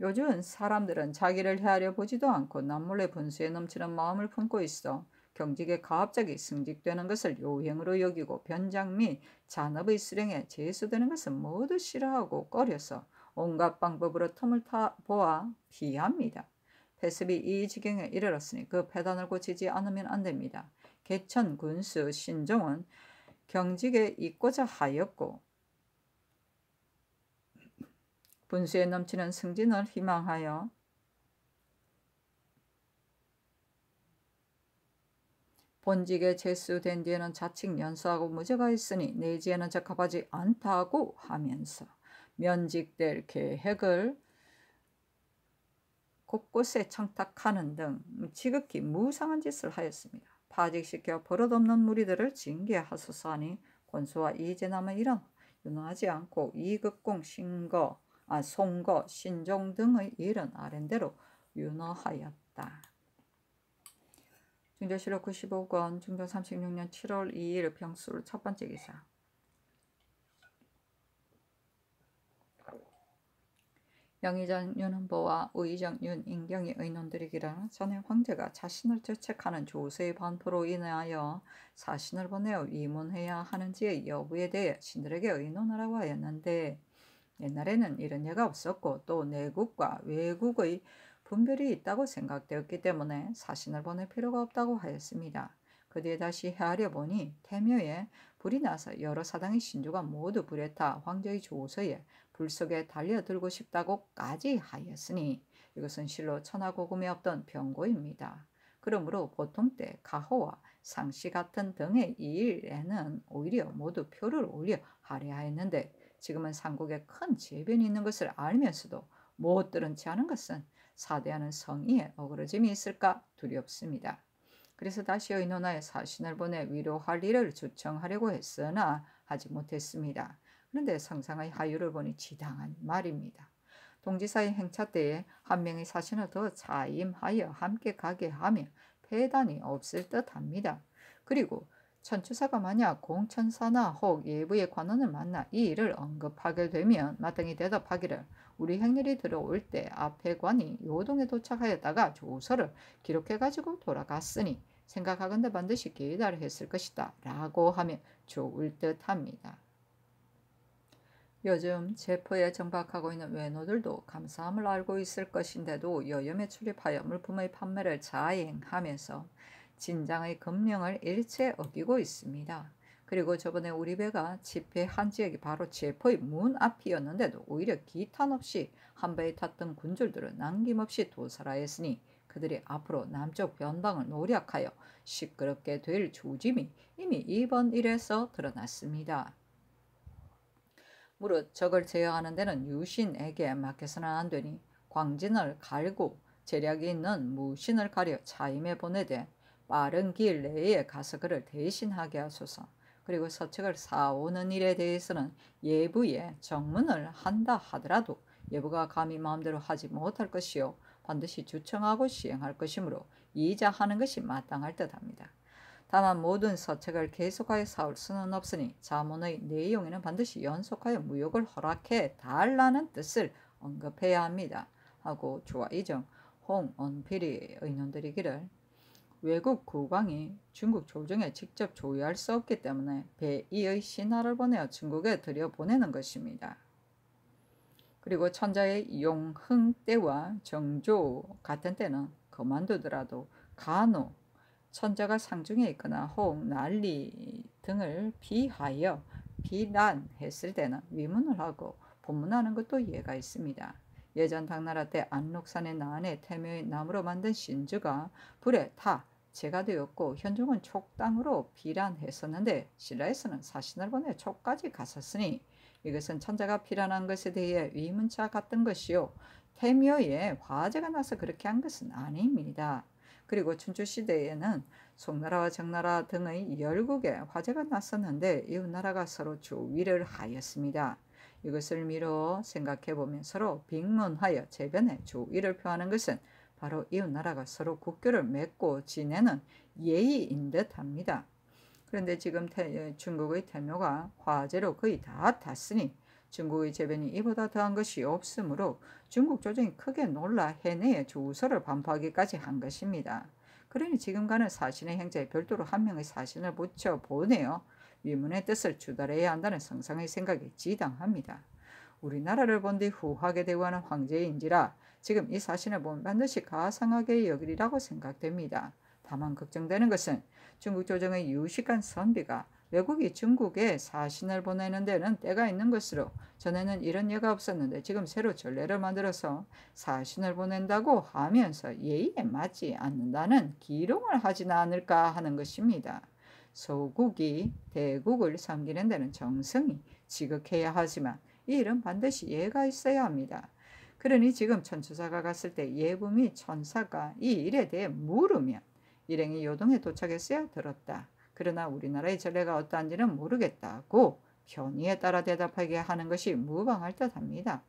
요즘 사람들은 자기를 헤아려 보지도 않고 남몰래 분수에 넘치는 마음을 품고 있어 경직에 갑자기 승직되는 것을 요행으로 여기고 변장 및 잔업의 수령에 제수되는 것은 모두 싫어하고 꺼려서 온갖 방법으로 틈을 타 보아 피합니다. 패습이 이 지경에 이르렀으니 그 패단을 고치지 않으면 안 됩니다. 개천 군수 신종은 경직에 있고자 하였고 분수에 넘치는 승진을 희망하여 본직에 제수된 뒤에는 자칭 연수하고 무죄가 있으니 내지에는 적합하지 않다고 하면서 면직될 계획을 곳곳에 청탁하는 등 지극히 무상한 짓을 하였습니다. 파직시켜 버릇없는 무리들을 징계하소서 하니 권수와 이재남의 이런 윤하지 않고 이극공 신거 아, 송거, 신종 등의 일은 아랜대로 윤허하였다. 중조실록 95권 중조 36년 7월 2일 병술 첫 번째 기사 영의정 윤헌보와 의정 윤인경이 의논들이기라 전에 황제가 자신을 죄책하는 조세의 반포로 인하여 사신을 보내어 위문해야 하는지의 여부에 대해 신들에게 의논하라고 하였는데 옛날에는 이런 예가 없었고 또 내국과 외국의 분별이 있다고 생각되었기 때문에 사신을 보낼 필요가 없다고 하였습니다. 그 뒤에 다시 헤아려 보니 태묘에 불이 나서 여러 사당의 신주가 모두 불에 타 황제의 조서에 불 속에 달려들고 싶다고까지 하였으니 이것은 실로 천하고금에 없던 병고입니다. 그러므로 보통 때 가호와 상시 같은 등의 일에는 오히려 모두 표를 올려 하려 하였는데 지금은 삼국에 큰 재변이 있는 것을 알면서도 못 들은 체 하는 것은 사대하는 성의에 어그러짐이 있을까 두렵습니다. 그래서 다시 의논하여 사신을 보내 위로할 일을 주청하려고 했으나 하지 못했습니다. 그런데 성상의 하유를 보니 지당한 말입니다. 동지사의 행차 때에 한 명의 사신을 더 자임하여 함께 가게 하며 폐단이 없을 듯합니다. 그리고 천추사가 만약 공천사나 혹 예부의 관원을 만나 이 일을 언급하게 되면 마땅히 대답하기를 우리 행렬이 들어올 때 앞에 관이 요동에 도착하였다가 조서를 기록해가지고 돌아갔으니 생각하건대 반드시 계달을 했을 것이다 라고 하면 좋을 듯합니다. 요즘 제포에 정박하고 있는 외노들도 감사함을 알고 있을 것인데도 여염에 출입하여 물품의 판매를 자행하면서 진장의 금령을 일체 어기고 있습니다. 그리고 저번에 우리 배가 집회한 지역이 바로 제포의 문 앞이었는데도 오히려 기탄 없이 한 배에 탔던 군줄들은 남김없이 도살하였으니 그들이 앞으로 남쪽 변방을 노력하여 시끄럽게 될 조짐이 이미 이번 일에서 드러났습니다. 무릇 적을 제어하는 데는 유신에게 맡겨서는 안 되니 광진을 갈고 재력이 있는 무신을 가려 차임에 보내되 빠른 길 내에 가서 그를 대신하게 하소서. 그리고 서책을 사오는 일에 대해서는 예부에 정문을 한다 하더라도 예부가 감히 마음대로 하지 못할 것이요 반드시 주청하고 시행할 것이므로 이자하는 것이 마땅할 듯합니다. 다만 모든 서책을 계속하여 사올 수는 없으니 자문의 내용에는 반드시 연속하여 무역을 허락해 달라는 뜻을 언급해야 합니다. 하고 조아이정 홍 언필이 의논드리기를 외국 국왕이 중국 조정에 직접 조의할 수 없기 때문에 배이의 신하를 보내어 중국에 들여보내는 것입니다. 그리고 천자의 용흥 때와 정조 같은 때는 그만두더라도 간혹 천자가 상중에 있거나 혹 난리 등을 비하여 비난했을 때는 위문을 하고 본문하는 것도 예가 있습니다. 예전 당나라 때 안록산의 나안에 태묘의 나무로 만든 신주가 불에 타 재가 되었고 현종은 촉당으로 비란했었는데 신라에서는 사신을 보내 촉까지 갔었으니 이것은 천자가 비란한 것에 대해 위문자 같던 것이요 태묘에 화재가 나서 그렇게 한 것은 아닙니다. 그리고 춘추 시대에는 송나라와 정나라 등의 열국에 화재가 났었는데 이웃 나라가 서로 주위를 하였습니다. 이것을 미뤄 생각해 보면 서로 빅문하여 재변에 주위를 표하는 것은 바로 이웃나라가 서로 국교를 맺고 지내는 예의인 듯합니다. 그런데 지금 태, 중국의 태묘가 화재로 거의 다 탔으니 중국의 재변이 이보다 더한 것이 없으므로 중국 조정이 크게 놀라 해내에 주소를 반포하기까지 한 것입니다. 그러니 지금과는 사신의 행자에 별도로 한 명의 사신을 붙여 보내어 위문의 뜻을 주달해야 한다는 성상의 생각이 지당합니다. 우리나라를 본뒤 후하게 대우하는 황제인지라 지금 이 사신을 보면 반드시 가상하게 여기리라고 생각됩니다. 다만 걱정되는 것은 중국 조정의 유식한 선비가 외국이 중국에 사신을 보내는 데는 때가 있는 것으로 전에는 이런 예가 없었는데 지금 새로 전례를 만들어서 사신을 보낸다고 하면서 예의에 맞지 않는다는 기롱을 하지는 않을까 하는 것입니다. 소국이 대국을 섬기는 데는 정성이 지극해야 하지만 이 일은 반드시 예가 있어야 합니다. 그러니 지금 천추사가 갔을 때및 천사가 이 일에 대해 물으면 일행이 요동에 도착했어야 들었다. 그러나 우리나라의 전례가 어떠한지는 모르겠다고 편의에 따라 대답하게 하는 것이 무방할 듯합니다.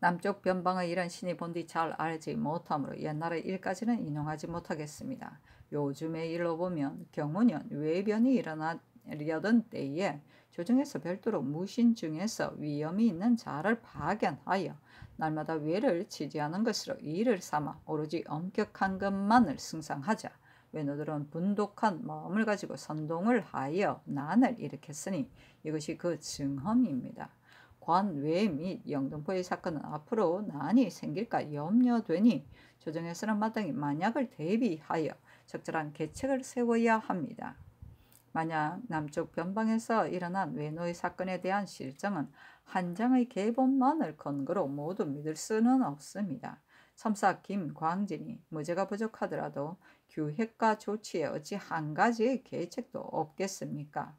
남쪽 변방의 일은 신이 본뒤 잘 알지 못하므로 옛날의 일까지는 인용하지 못하겠습니다. 요즘의 일로 보면 경무년 외변이 일어나려던 때에 조정에서 별도로 무신 중에서 위험이 있는 자를 파견하여 날마다 외를 지지하는 것으로 일을 삼아 오로지 엄격한 것만을 승상하자 외노들은 분독한 마음을 가지고 선동을 하여 난을 일으켰으니 이것이 그 증험입니다. 관외 및 영등포의 사건은 앞으로 난이 생길까 염려되니 조정에서는 마땅히 만약을 대비하여 적절한 계책을 세워야 합니다. 만약 남쪽 변방에서 일어난 외노의 사건에 대한 실정은 한 장의 계본만을 근거로 모두 믿을 수는 없습니다. 첨사 김광진이 무죄가 부족하더라도 규획과 조치에 어찌 한 가지의 계책도 없겠습니까?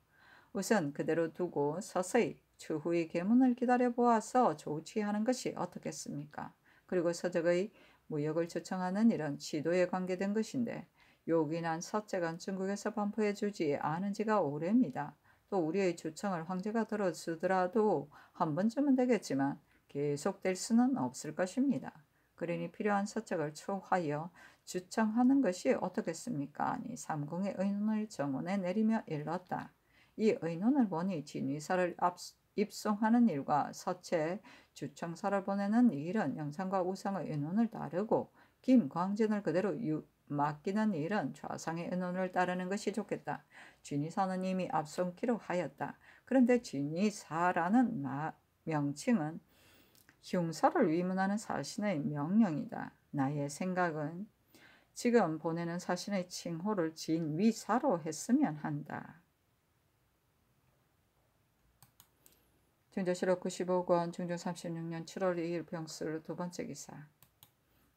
우선 그대로 두고 서서히 추후의 계문을 기다려 보아서 조치하는 것이 어떻겠습니까? 그리고 서적의 무역을 초청하는 일은 지도에 관계된 것인데 요긴한 서책은 중국에서 반포해 주지 않은 지가 오래입니다. 또 우리의 초청을 황제가 들어주더라도 한 번쯤은 되겠지만 계속될 수는 없을 것입니다. 그러니 필요한 서책을 초하여 주청하는 것이 어떻겠습니까? 아니 삼공의 의논을 정원에 내리며 일렀다. 이 의논을 보니 진위사를 입송하는 일과 서체 주청사를 보내는 일은 영상과 우상의 의논을 따르고 김광진을 그대로 유, 맡기는 일은 좌상의 의논을 따르는 것이 좋겠다. 진위사는 이미 앞송기로 하였다. 그런데 진위사라는 명칭은 흉사를 위문하는 사신의 명령이다. 나의 생각은 지금 보내는 사신의 칭호를 진위사로 했으면 한다. 중조실록 95권 중조 36년 7월 2일 병술 두 번째 기사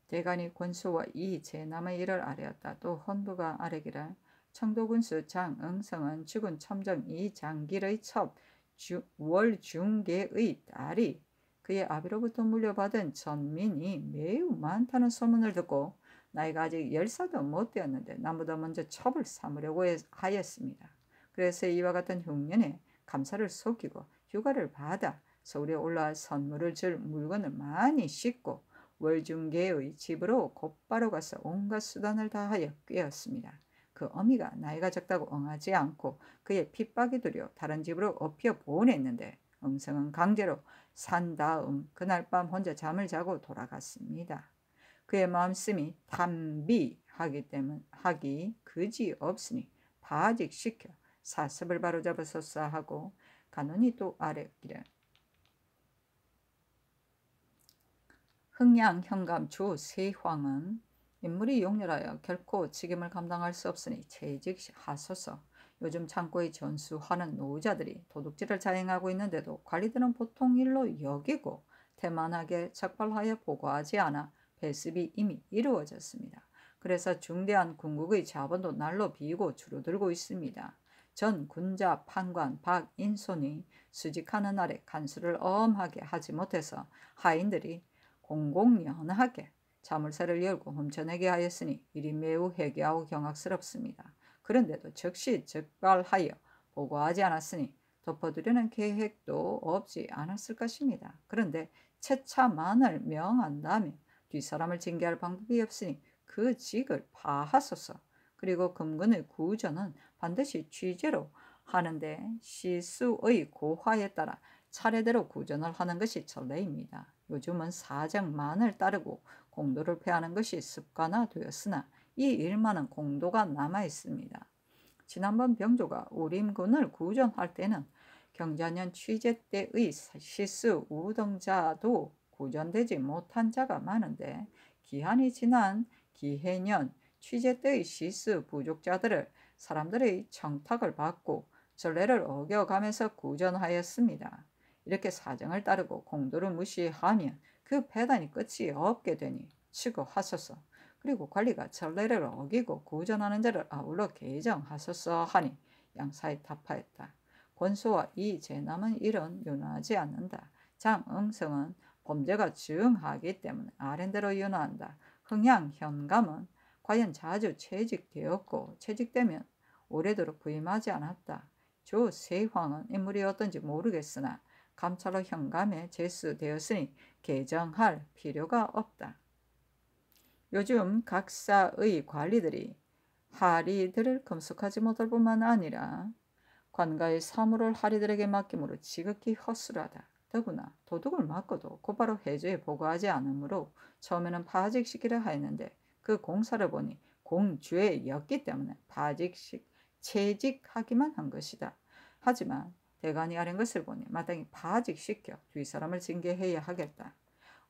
대간이 권수와 이 제남의 일을 아뢰었다. 또 헌부가 아뢰기를 청도군수 장응성은 죽은 첨정 이 장길의 첩 월중계의 딸이 그의 아비로부터 물려받은 전민이 매우 많다는 소문을 듣고 나이가 아직 열살도 못 되었는데 나보다 먼저 첩을 삼으려고 하였습니다. 그래서 이와 같은 흉년에 감사를 속이고 휴가를 받아 서울에 올라와 선물을 줄 물건을 많이 싣고 월중계의 집으로 곧바로 가서 온갖 수단을 다하여 꿰었습니다. 그 어미가 나이가 적다고 응하지 않고 그의 핍박이 두려 다른 집으로 업혀 보냈는데 음성은 강제로 산 다음 그날 밤 혼자 잠을 자고 돌아갔습니다. 그의 마음씀이 담비하기 때문 하기 그지 없으니 바직시켜 사습을 바로잡아서싸 하고 가논이 또 아래기를 흥양 현감 주 세황은 인물이 용렬하여 결코 책임을 감당할 수 없으니 채직하소서. 요즘 창고에 전수하는 노자들이 도둑질을 자행하고 있는데도 관리들은 보통 일로 여기고 태만하게 적발하여 보고하지 않아 배습이 이미 이루어졌습니다. 그래서 중대한 궁극의 자본도 날로 비고 줄어들고 있습니다. 전 군자 판관 박인손이 수직하는 날에 간수를 엄하게 하지 못해서 하인들이 공공연하게 자물쇠를 열고 훔쳐내게 하였으니 일이 매우 회개하고 경악스럽습니다. 그런데도 즉시 적발하여 보고하지 않았으니 덮어두려는 계획도 없지 않았을 것입니다. 그런데 채차만을 명한다면 뒷사람을 징계할 방법이 없으니 그 직을 파하소서. 그리고 금근의 구전은 반드시 취재로 하는데 시수의 고화에 따라 차례대로 구전을 하는 것이 전례입니다. 요즘은 사정만을 따르고 공도를 폐하는 것이 습관화되었으나 이 일만은 공도가 남아 있습니다. 지난번 병조가 우림군을 구전할 때는 경자년 취재 때의 실수 우등자도 구전되지 못한 자가 많은데 기한이 지난 기해년 취재 때의 실수 부족자들을 사람들의 청탁을 받고 전례를 어겨가면서 구전하였습니다. 이렇게 사정을 따르고 공도를 무시하면 그 배단이 끝이 없게 되니 치고하소서. 그리고 관리가 전례를 어기고 구전하는 자를 아울러 개정하소서 하니 양사에 답하였다. 권소와 이 제남은 이런 윤하지 않는다. 장응성은 범죄가 증하기 때문에 아랜대로 윤화한다. 흥양 현감은 과연 자주 채직되었고 채직되면 오래도록 부임하지 않았다. 조 세황은 인물이 어떤지 모르겠으나 감찰로 현감에 제수되었으니 개정할 필요가 없다. 요즘 각사의 관리들이 하리들을 금속하지 못할 뿐만 아니라 관가의 사물을 하리들에게 맡김으로 지극히 허술하다. 더구나 도둑을 맡고도 곧바로 해주에 보고하지 않으므로 처음에는 파직시키려 하였는데 그 공사를 보니 공죄였기 때문에 파직식 채직하기만 한 것이다. 하지만 대간이 아는 것을 보니 마땅히 파직시켜 뒷사람을 징계해야 하겠다.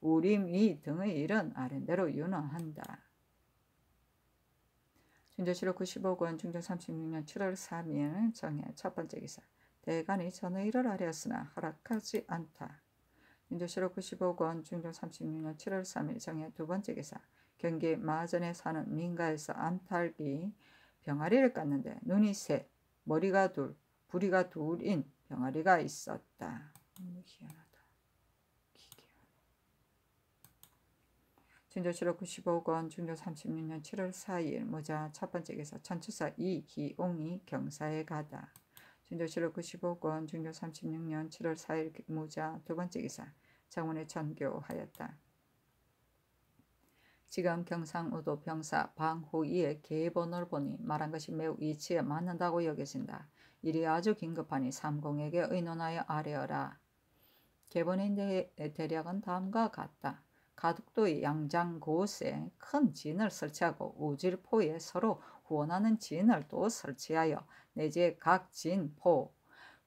우림 이 등의 일은 아랜대로 윤허한다. 중조실록 95권 중조 36년 7월 3일 정해 첫 번째 기사 대간이 전의 일을 하렸으나 허락하지 않다. 중조실록 95권 중조 36년 7월 3일 정해 두 번째 기사 경기 마전에 사는 민가에서 암탈기 병아리를 깠는데 눈이 셋, 머리가 둘, 부리가 둘인 병아리가 있었다. 너무 희한하다. 중조실록 95권 중조 36년 7월 4일 모자 첫 번째 기사 천추사 이기옹이 경사에 가다. 중조실록 95권 중조 36년 7월 4일 모자 두 번째 기사 장원에 전교하였다. 지금 경상우도 병사 방호이의 계번호를 보니 말한 것이 매우 이치에 맞는다고 여겨진다. 일이 아주 긴급하니 삼공에게 의논하여 아뢰어라. 계번의 대략은 다음과 같다. 가덕도의 양장 곳에 큰 진을 설치하고 우질포에 서로 후원하는 진을 또 설치하여 내지의 각 진 포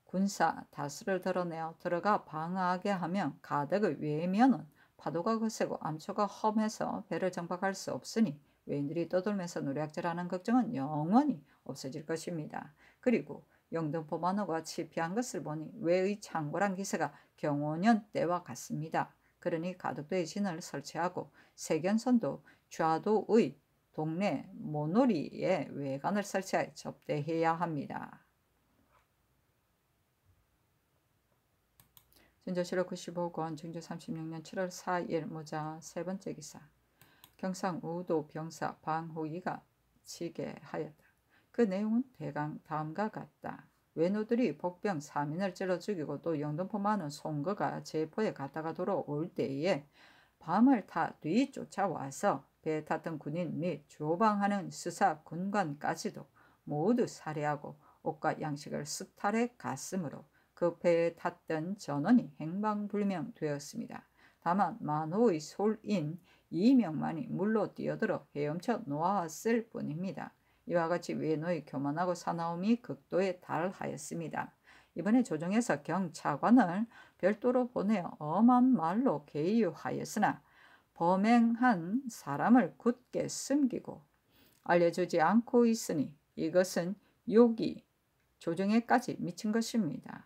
군사 다수를 드러내어 들어가 방어하게 하면 가덕의 외면은 파도가 거세고 암초가 험해서 배를 정박할 수 없으니 외인들이 떠돌면서 노략질하는 걱정은 영원히 없어질 것입니다. 그리고 영등포만호가 치피한 것을 보니 외의 창궐한 기세가 경호년 때와 같습니다. 그러니 가덕도에 진을 설치하고 세견선도 좌도의 동네 모노리에 외관을 설치하여 접대해야 합니다. 진조실록 95권 중조 36년 7월 4일 모자 세 번째 기사 경상 우도 병사 방호이가 치게 하였다. 그 내용은 대강 다음과 같다. 외노들이 복병 3인을 찔러 죽이고 또 영등포 많은 송거가 제포에 갔다가 돌아올 때에 밤을 타 뒤 쫓아와서 배 탔던 군인 및 조방하는 수사 군관까지도 모두 살해하고 옷과 양식을 수탈해 갔으므로 그 배에 탔던 전원이 행방불명 되었습니다. 다만 만호의 솔인 이명만이 물로 뛰어들어 헤엄쳐 놓았을 뿐입니다. 이와 같이 외노의 교만하고 사나움이 극도에 달하였습니다. 이번에 조정에서 경차관을 별도로 보내어 엄한 말로 개유하였으나 범행한 사람을 굳게 숨기고 알려주지 않고 있으니 이것은 욕이 조정에까지 미친 것입니다.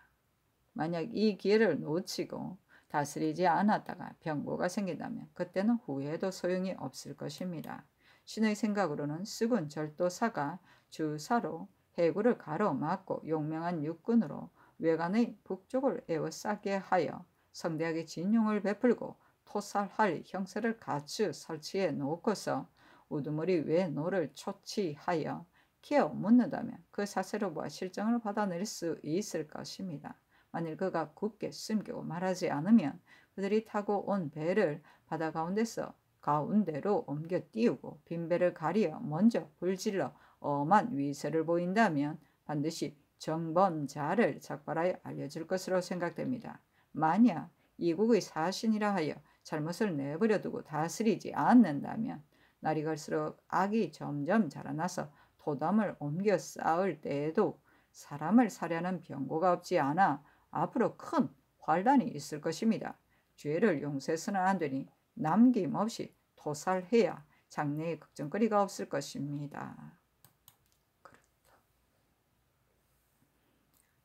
만약 이 기회를 놓치고 다스리지 않았다가 병고가 생긴다면 그때는 후회도 소용이 없을 것입니다. 신의 생각으로는 쑥은 절도사가 주사로 해구를 가로막고 용맹한 육군으로 외관의 북쪽을 에워싸게 하여 성대하게 진용을 베풀고 토살할 형세를 갖추 설치해 놓고서 우두머리 외노를 초치하여 키어 묻는다면 그 사세로부와 실정을 받아낼 수 있을 것입니다. 만일 그가 굳게 숨기고 말하지 않으면 그들이 타고 온 배를 바다 가운데서 가운데로 옮겨 띄우고 빈 배를 가리어 먼저 불질러 엄한 위세를 보인다면 반드시 정범자를 적발하여 알려줄 것으로 생각됩니다. 만약 이국의 사신이라 하여 잘못을 내버려 두고 다스리지 않는다면 날이 갈수록 악이 점점 자라나서 도담을 옮겨 쌓을 때에도 사람을 사려는 병고가 없지 않아 앞으로 큰 환란이 있을 것입니다. 죄를 용서해서는 안 되니 남김없이 토살해야 장래의 걱정거리가 없을 것입니다.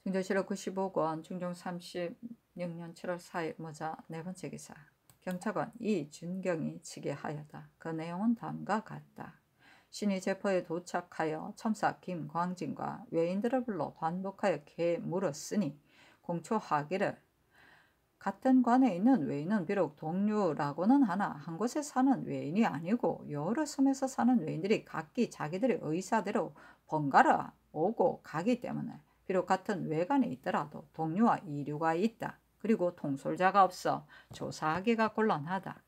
중조실록 95권 중종 36년 7월 4일 모자 네 번째 기사 경찰관 이준경이 치게 하였다. 그 내용은 다음과 같다. 신이 제포에 도착하여 첨사 김광진과 외인들을 불러 반복하여 개 물었으니 공초하기를 같은 관에 있는 외인은 비록 동료라고는 하나 한 곳에 사는 외인이 아니고 여러 섬에서 사는 외인들이 각기 자기들의 의사대로 번갈아 오고 가기 때문에 비록 같은 외관에 있더라도 동료와 이류가 있다. 그리고 통솔자가 없어 조사하기가 곤란하다.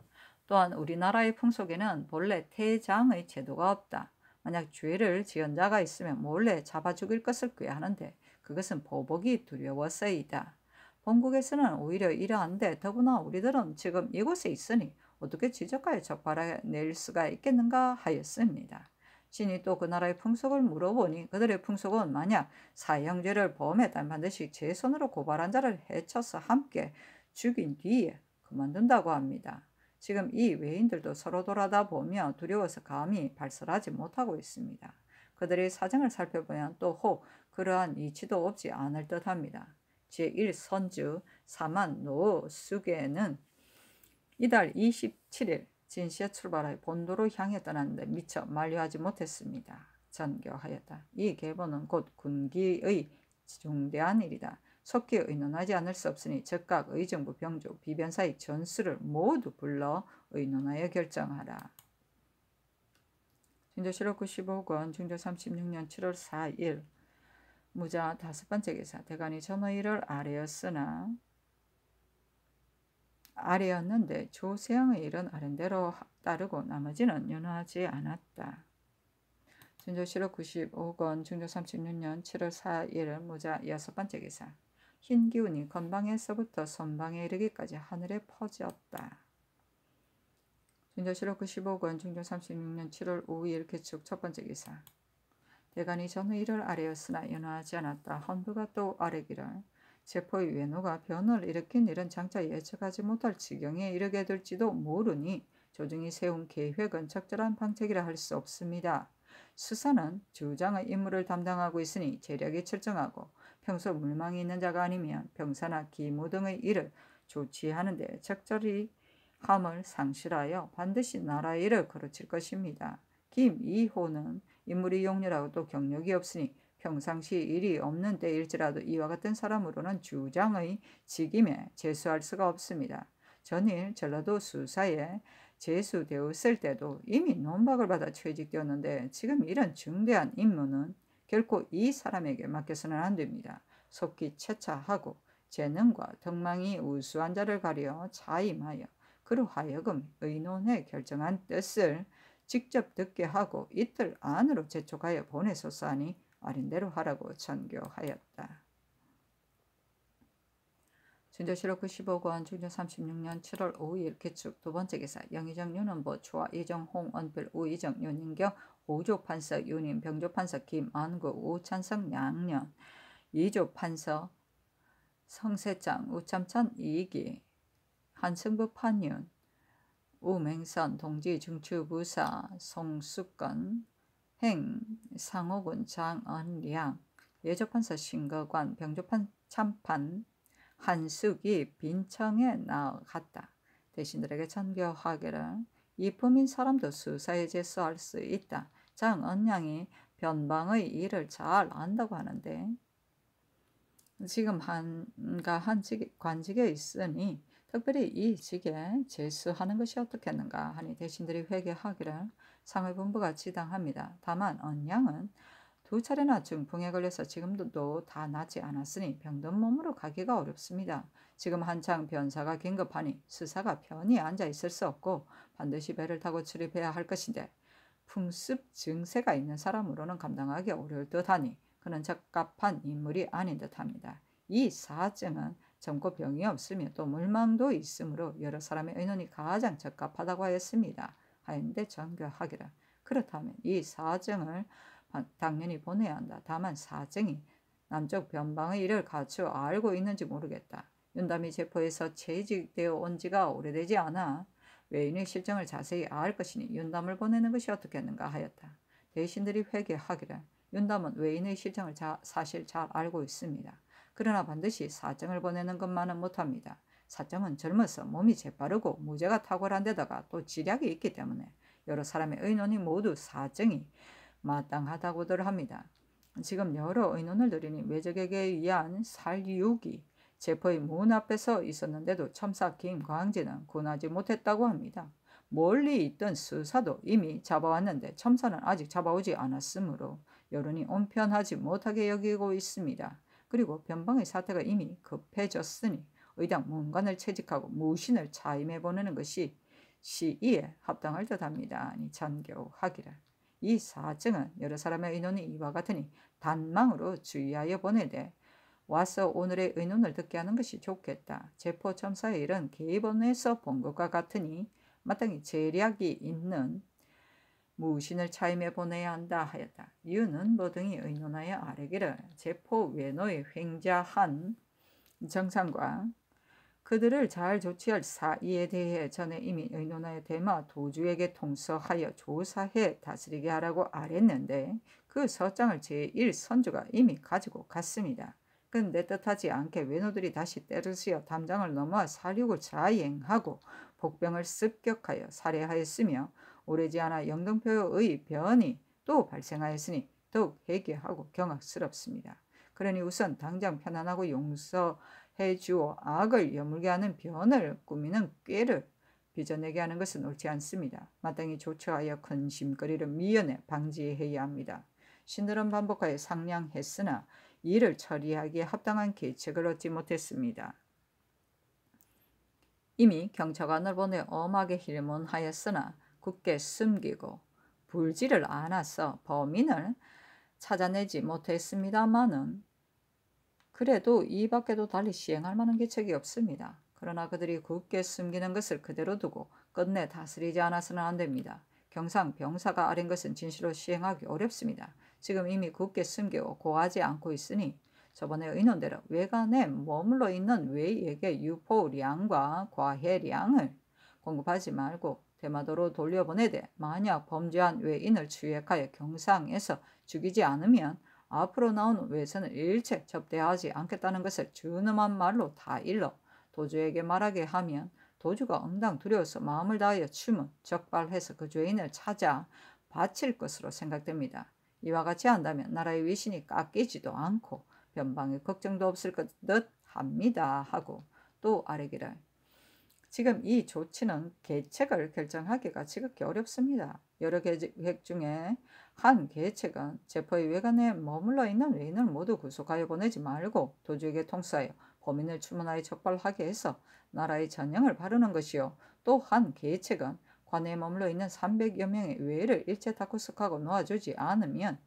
또한 우리나라의 풍속에는 본래 태장의 제도가 없다. 만약 죄를 지은 자가 있으면 몰래 잡아 죽일 것을 꾀하는데 그것은 보복이 두려워서이다. 본국에서는 오히려 이러한데 더구나 우리들은 지금 이곳에 있으니 어떻게 지적하여 적발해낼 수가 있겠는가 하였습니다. 신이 또 그 나라의 풍속을 물어보니 그들의 풍속은 만약 사형죄를 범했다면 반드시 제 손으로 고발한 자를 해쳐서 함께 죽인 뒤에 그만둔다고 합니다. 지금 이 외인들도 서로 돌아다 보며 두려워서 감히 발설하지 못하고 있습니다. 그들의 사정을 살펴보면 또 혹 그러한 이치도 없지 않을 듯합니다. 제1선주 사만 노 수계는 이달 27일 진시에 출발하여 본도로 향해 떠났는데 미처 만료하지 못했습니다. 전교하였다. 이 계보는 곧 군기의 중대한 일이다. 속히 의논하지 않을 수 없으니 즉각 의정부 병조 비변사의 전수를 모두 불러 의논하여 결정하라. 중조실록 95권 중조 36년 7월 4일 무자 다섯 번째 기사 대간이 전의를 아래였으나 아래였는데 조세영의 일은 아랜대로 따르고 나머지는 연호하지 않았다. 중조실록 95권 중조 36년 7월 4일 무자 여섯 번째 기사 흰 기운이 건방에서부터 선방에 이르기까지 하늘에 퍼졌다. 중조실록 95권 중조 36년 7월 5일 개축 첫 번째 기사 대간이 이를 아래였으나 연호하지 않았다. 헌부가 또 아래기를 세포의 외노가 변을 일으킨 일은 장차 예측하지 못할 지경에 이르게 될지도 모르니 조중이 세운 계획은 적절한 방책이라 할 수 없습니다. 수사는 주장의 임무를 담당하고 있으니 재력이 철저하고 평소 물망이 있는 자가 아니면 병사나 기무 등의 일을 조치하는데 적절히 함을 상실하여 반드시 나라의 일을 거르칠 것입니다. 김이호는 인물이 용렬하고도 경력이 없으니 평상시 일이 없는 때일지라도 이와 같은 사람으로는 주장의 직임에 재수할 수가 없습니다. 전일 전라도 수사에 재수되었을 때도 이미 논박을 받아 퇴직되었는데 지금 이런 중대한 임무는 결코 이 사람에게 맡겨서는 안 됩니다. 속히 채차하고 재능과 덕망이 우수한 자를 가려 차임하여 그로 하여금 의논해 결정한 뜻을 직접 듣게 하고 이틀 안으로 재촉하여 보내소서 하니 아린대로 하라고 전교하였다. 준조실록 95권 중조 36년 7월 5일 개축 두 번째 기사 영의정 윤원보 초와 이정 홍언필 우이정 윤인경 오조 판서 윤임 병조 판서 김안구 우찬성 양년 이조 판서 성세장 우참찬 이기 한승부 판윤 우맹선 동지 중추부사 송숙건 행 상호군 장언량 예조판사 신거관 병조판 참판 한숙이 빈청에 나갔다. 대신들에게 전교하기를 이품인 사람도 수사에 제수할 수 있다. 장언양이 변방의 일을 잘 안다고 하는데 지금 한가 한 직, 관직에 있으니 특별히 이 직에 제수하는 것이 어떻겠는가 하니 대신들이 회개하기를 상의본부가 지당합니다. 다만 언양은 두 차례나 중풍에 걸려서 지금도 다 낫지 않았으니 병든 몸으로 가기가 어렵습니다. 지금 한창 변사가 긴급하니 수사가 편히 앉아 있을 수 없고 반드시 배를 타고 출입해야 할 것인데 풍습 증세가 있는 사람으로는 감당하기 어려울 듯하니 그는 적합한 인물이 아닌 듯합니다. 이 사증은 젊고 병이 없으며 또 물망도 있으므로 여러 사람의 의논이 가장 적합하다고 하였습니다. 하였는데 전교하기를 그렇다면 이 사증을 당연히 보내야 한다. 다만 사증이 남쪽 변방의 일을 갖추어 알고 있는지 모르겠다. 윤담이 제포에서 재직되어 온 지가 오래되지 않아 외인의 실정을 자세히 알 것이니 윤담을 보내는 것이 어떻겠는가 하였다. 대신들이 회개하기를 윤담은 외인의 실정을 자, 사실 잘 알고 있습니다. 그러나 반드시 사정을 보내는 것만은 못합니다. 사정은 젊어서 몸이 재빠르고 무죄가 탁월한 데다가 또 지략이 있기 때문에 여러 사람의 의논이 모두 사정이 마땅하다고들 합니다. 지금 여러 의논을 들으니 외적에게 의한 살육이 제포의 문 앞에서 있었는데도 첨사 김광진은 군하지 못했다고 합니다. 멀리 있던 수사도 이미 잡아왔는데 첨사는 아직 잡아오지 않았으므로 여론이 온편하지 못하게 여기고 있습니다. 그리고 변방의 사태가 이미 급해졌으니 의당 문관을 채직하고 무신을 차임해 보내는 것이 시의에 합당할 듯합니다. 아니 전교하기를. 이 사증은 여러 사람의 의논이 이와 같으니 단망으로 주의하여 보내되 와서 오늘의 의논을 듣게 하는 것이 좋겠다. 제포첨사의 일은 개입원에서 본 것과 같으니 마땅히 재략이 있는 무신을 차임해 보내야 한다 하였다. 이유는 뭐 등이 의논하여 아래기를 제포 외노의 횡자한 정상과 그들을 잘 조치할 사이에 대해 전에 이미 의논하여 대마 도주에게 통서하여 조사해 다스리게 하라고 아랬는데 그 서장을 제1선주가 이미 가지고 갔습니다. 근데 뜻하지 않게 외노들이 다시 때르시어 담장을 넘어 사륙을 자행하고 복병을 습격하여 살해하였으며 오래지 않아 영등포의 변이 또 발생하였으니 더욱 회개하고 경악스럽습니다. 그러니 우선 당장 편안하고 용서해 주어 악을 여물게 하는 변을 꾸미는 꾀를 빚어내게 하는 것은 옳지 않습니다. 마땅히 조처하여 근심거리를 미연에 방지해야 합니다. 신들은 반복하여 상냥했으나 이를 처리하기에 합당한 계책을 얻지 못했습니다. 이미 경찰관을 보내 엄하게 힐문하였으나 굳게 숨기고 불지를 않아서 범인을 찾아내지 못했습니다마는 그래도 이 밖에도 달리 시행할 만한 계책이 없습니다. 그러나 그들이 굳게 숨기는 것을 그대로 두고 끝내 다스리지 않아서는 안 됩니다. 경상 병사가 아린 것은 진실로 시행하기 어렵습니다. 지금 이미 굳게 숨기고 고하지 않고 있으니 저번에 의논대로 외관에 머물러 있는 외에게 유포량과 과해량을 공급하지 말고 대마도로 돌려보내되 만약 범죄한 외인을 추액하여 경상에서 죽이지 않으면 앞으로 나오는 외선을 일체 접대하지 않겠다는 것을 준엄한 말로 다 일러 도주에게 말하게 하면 도주가 응당 두려워서 마음을 다하여 춤은 적발해서 그 죄인을 찾아 바칠 것으로 생각됩니다. 이와 같이 한다면 나라의 위신이 깎이지도 않고 변방의 걱정도 없을 듯 합니다. 하고 또 아래기를 지금 이 조치는 계책을 결정하기가 지극히 어렵습니다. 여러 계획 중에 한 계책은 제포의 외관에 머물러 있는 외인을 모두 구속하여 보내지 말고 도주에게 통수하여 범인을 추문하여 적발하게 해서 나라의 전형을 바르는 것이요. 또 한 계책은 관에 머물러 있는 300여 명의 외를 일체 다 구속하고 놓아주지 않으면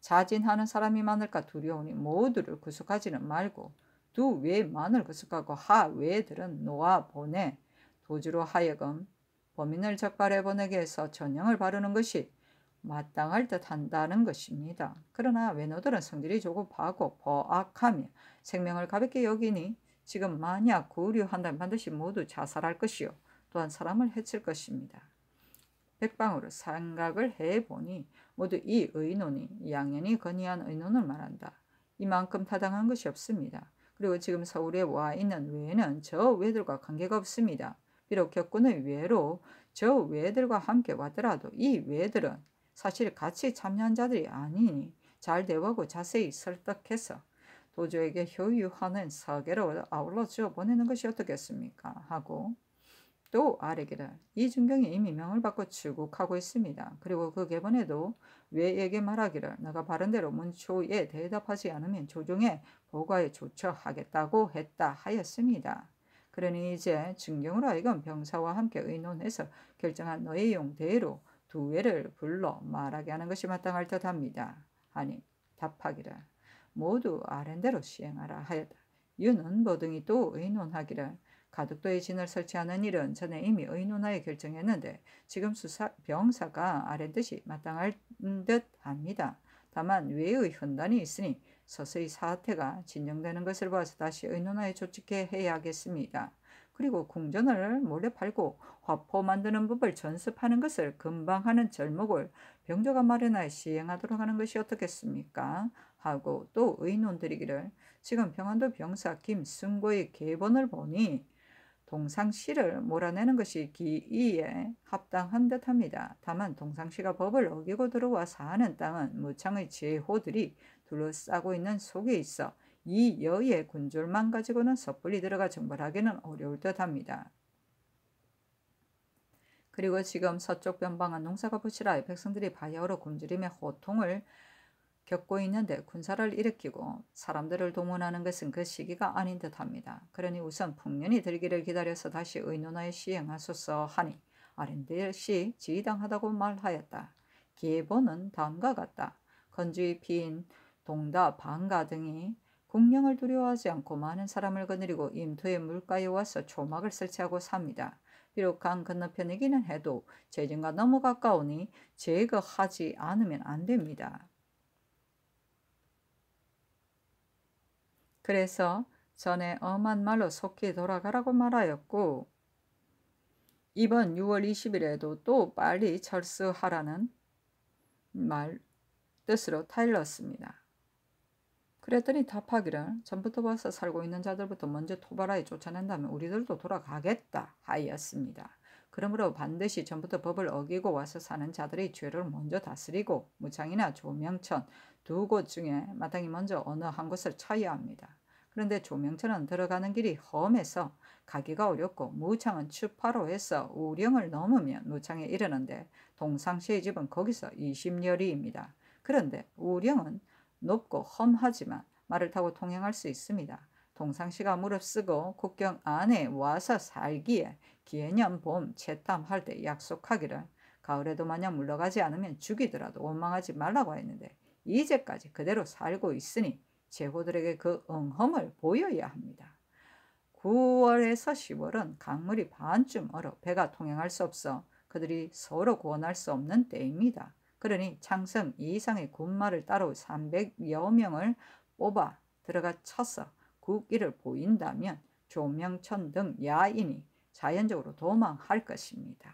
자진하는 사람이 많을까 두려우니 모두를 구속하지는 말고 두 외만을 구속하고 하 외들은 놓아 보내 도주로 하여금 범인을 적발해 보내게 해서 전형을 바르는 것이 마땅할 듯 한다는 것입니다. 그러나 외노들은 성질이 조급하고 버악하며 생명을 가볍게 여기니 지금 만약 구류한다면 반드시 모두 자살할 것이요 또한 사람을 해칠 것입니다. 백방으로 생각을 해보니 모두 이 의논이 양연히 건의한 의논을 말한다. 이만큼 타당한 것이 없습니다. 그리고 지금 서울에 와 있는 외는 저 외들과 관계가 없습니다. 비록 격군의 외로 저 외들과 함께 왔더라도 이 외들은 사실 같이 참여한 자들이 아니니 잘 대화하고 자세히 설득해서 도주에게 효유하는 서계로 아울러 주어 보내는 것이 어떻겠습니까? 하고 또 아래기를 이준경이 이미 명을 받고 출국하고 있습니다. 그리고 그 개번에도 왜에게 말하기를 내가 바른대로 문초에 대답하지 않으면 조정에 보고에 조처하겠다고 했다 하였습니다. 그러니 이제 준경으로 하여금 병사와 함께 의논해서 결정한 내용대로 두 외를 불러 말하게 하는 것이 마땅할 듯합니다. 하니 답하기를 모두 아랜대로 시행하라 하였다. 유는 보등이 또 의논하기를 가덕도에 진을 설치하는 일은 전에 이미 의논하여 결정했는데 지금 수사 병사가 아랜 듯이 마땅할 듯합니다. 다만 외의 현단이 있으니 서서히 사태가 진정되는 것을 봐서 다시 의논하여 조직해 해야겠습니다. 그리고 궁전을 몰래 팔고 화포 만드는 법을 전습하는 것을 금방 하는 절목을 병조가 마련하여 시행하도록 하는 것이 어떻겠습니까? 하고 또 의논드리기를 지금 평안도 병사 김승고의 계본을 보니 동상시를 몰아내는 것이 기이에 합당한 듯합니다. 다만 동상시가 법을 어기고 들어와 사는 땅은 무창의 제호들이 둘러싸고 있는 속에 있어 이 여의 군졸만 가지고는 섣불리 들어가 정벌하기는 어려울 듯합니다. 그리고 지금 서쪽 변방은 농사가 부실하여 백성들이 바야흐로 굶주림의 호통을 겪고 있는데 군사를 일으키고 사람들을 동원하는 것은 그 시기가 아닌 듯합니다. 그러니 우선 풍년이 들기를 기다려서 다시 의논하여 시행하소서 하니 아렌델시 지당하다고 말하였다. 기본은 다음과 같다. 건주의 피인 동다, 방가 등이 국령을 두려워하지 않고 많은 사람을 거느리고 임토의 물가에 와서 초막을 설치하고 삽니다. 비록 강 건너편이기는 해도 재정과 너무 가까우니 제거하지 않으면 안 됩니다. 그래서 전에 엄한 말로 속히 돌아가라고 말하였고 이번 6월 20일에도 또 빨리 철수하라는 말 뜻으로 타일렀습니다. 그랬더니 답하기를 전부터 벌써 살고 있는 자들부터 먼저 토바라에 쫓아낸다면 우리들도 돌아가겠다 하였습니다. 그러므로 반드시 전부터 법을 어기고 와서 사는 자들의 죄를 먼저 다스리고 무창이나 조명천 두 곳 중에 마땅히 먼저 어느 한 곳을 차야 합니다. 그런데 조명천은 들어가는 길이 험해서 가기가 어렵고 무창은 추파로 해서 우령을 넘으면 무창에 이르는데 동상시의 집은 거기서 20여리입니다. 그런데 우령은 높고 험하지만 말을 타고 통행할 수 있습니다. 동상시가 무릅쓰고 국경 안에 와서 살기에 기해년 봄 채탐할 때 약속하기를 가을에도 만약 물러가지 않으면 죽이더라도 원망하지 말라고 했는데 이제까지 그대로 살고 있으니 제호들에게 그 응험을 보여야 합니다. 9월에서 10월은 강물이 반쯤 얼어 배가 통행할 수 없어 그들이 서로 구원할 수 없는 때입니다. 그러니 창성 이상의 군마를 따로 300여 명을 뽑아 들어가 쳐서 국기를 보인다면 조명천 등 야인이 자연적으로 도망할 것입니다.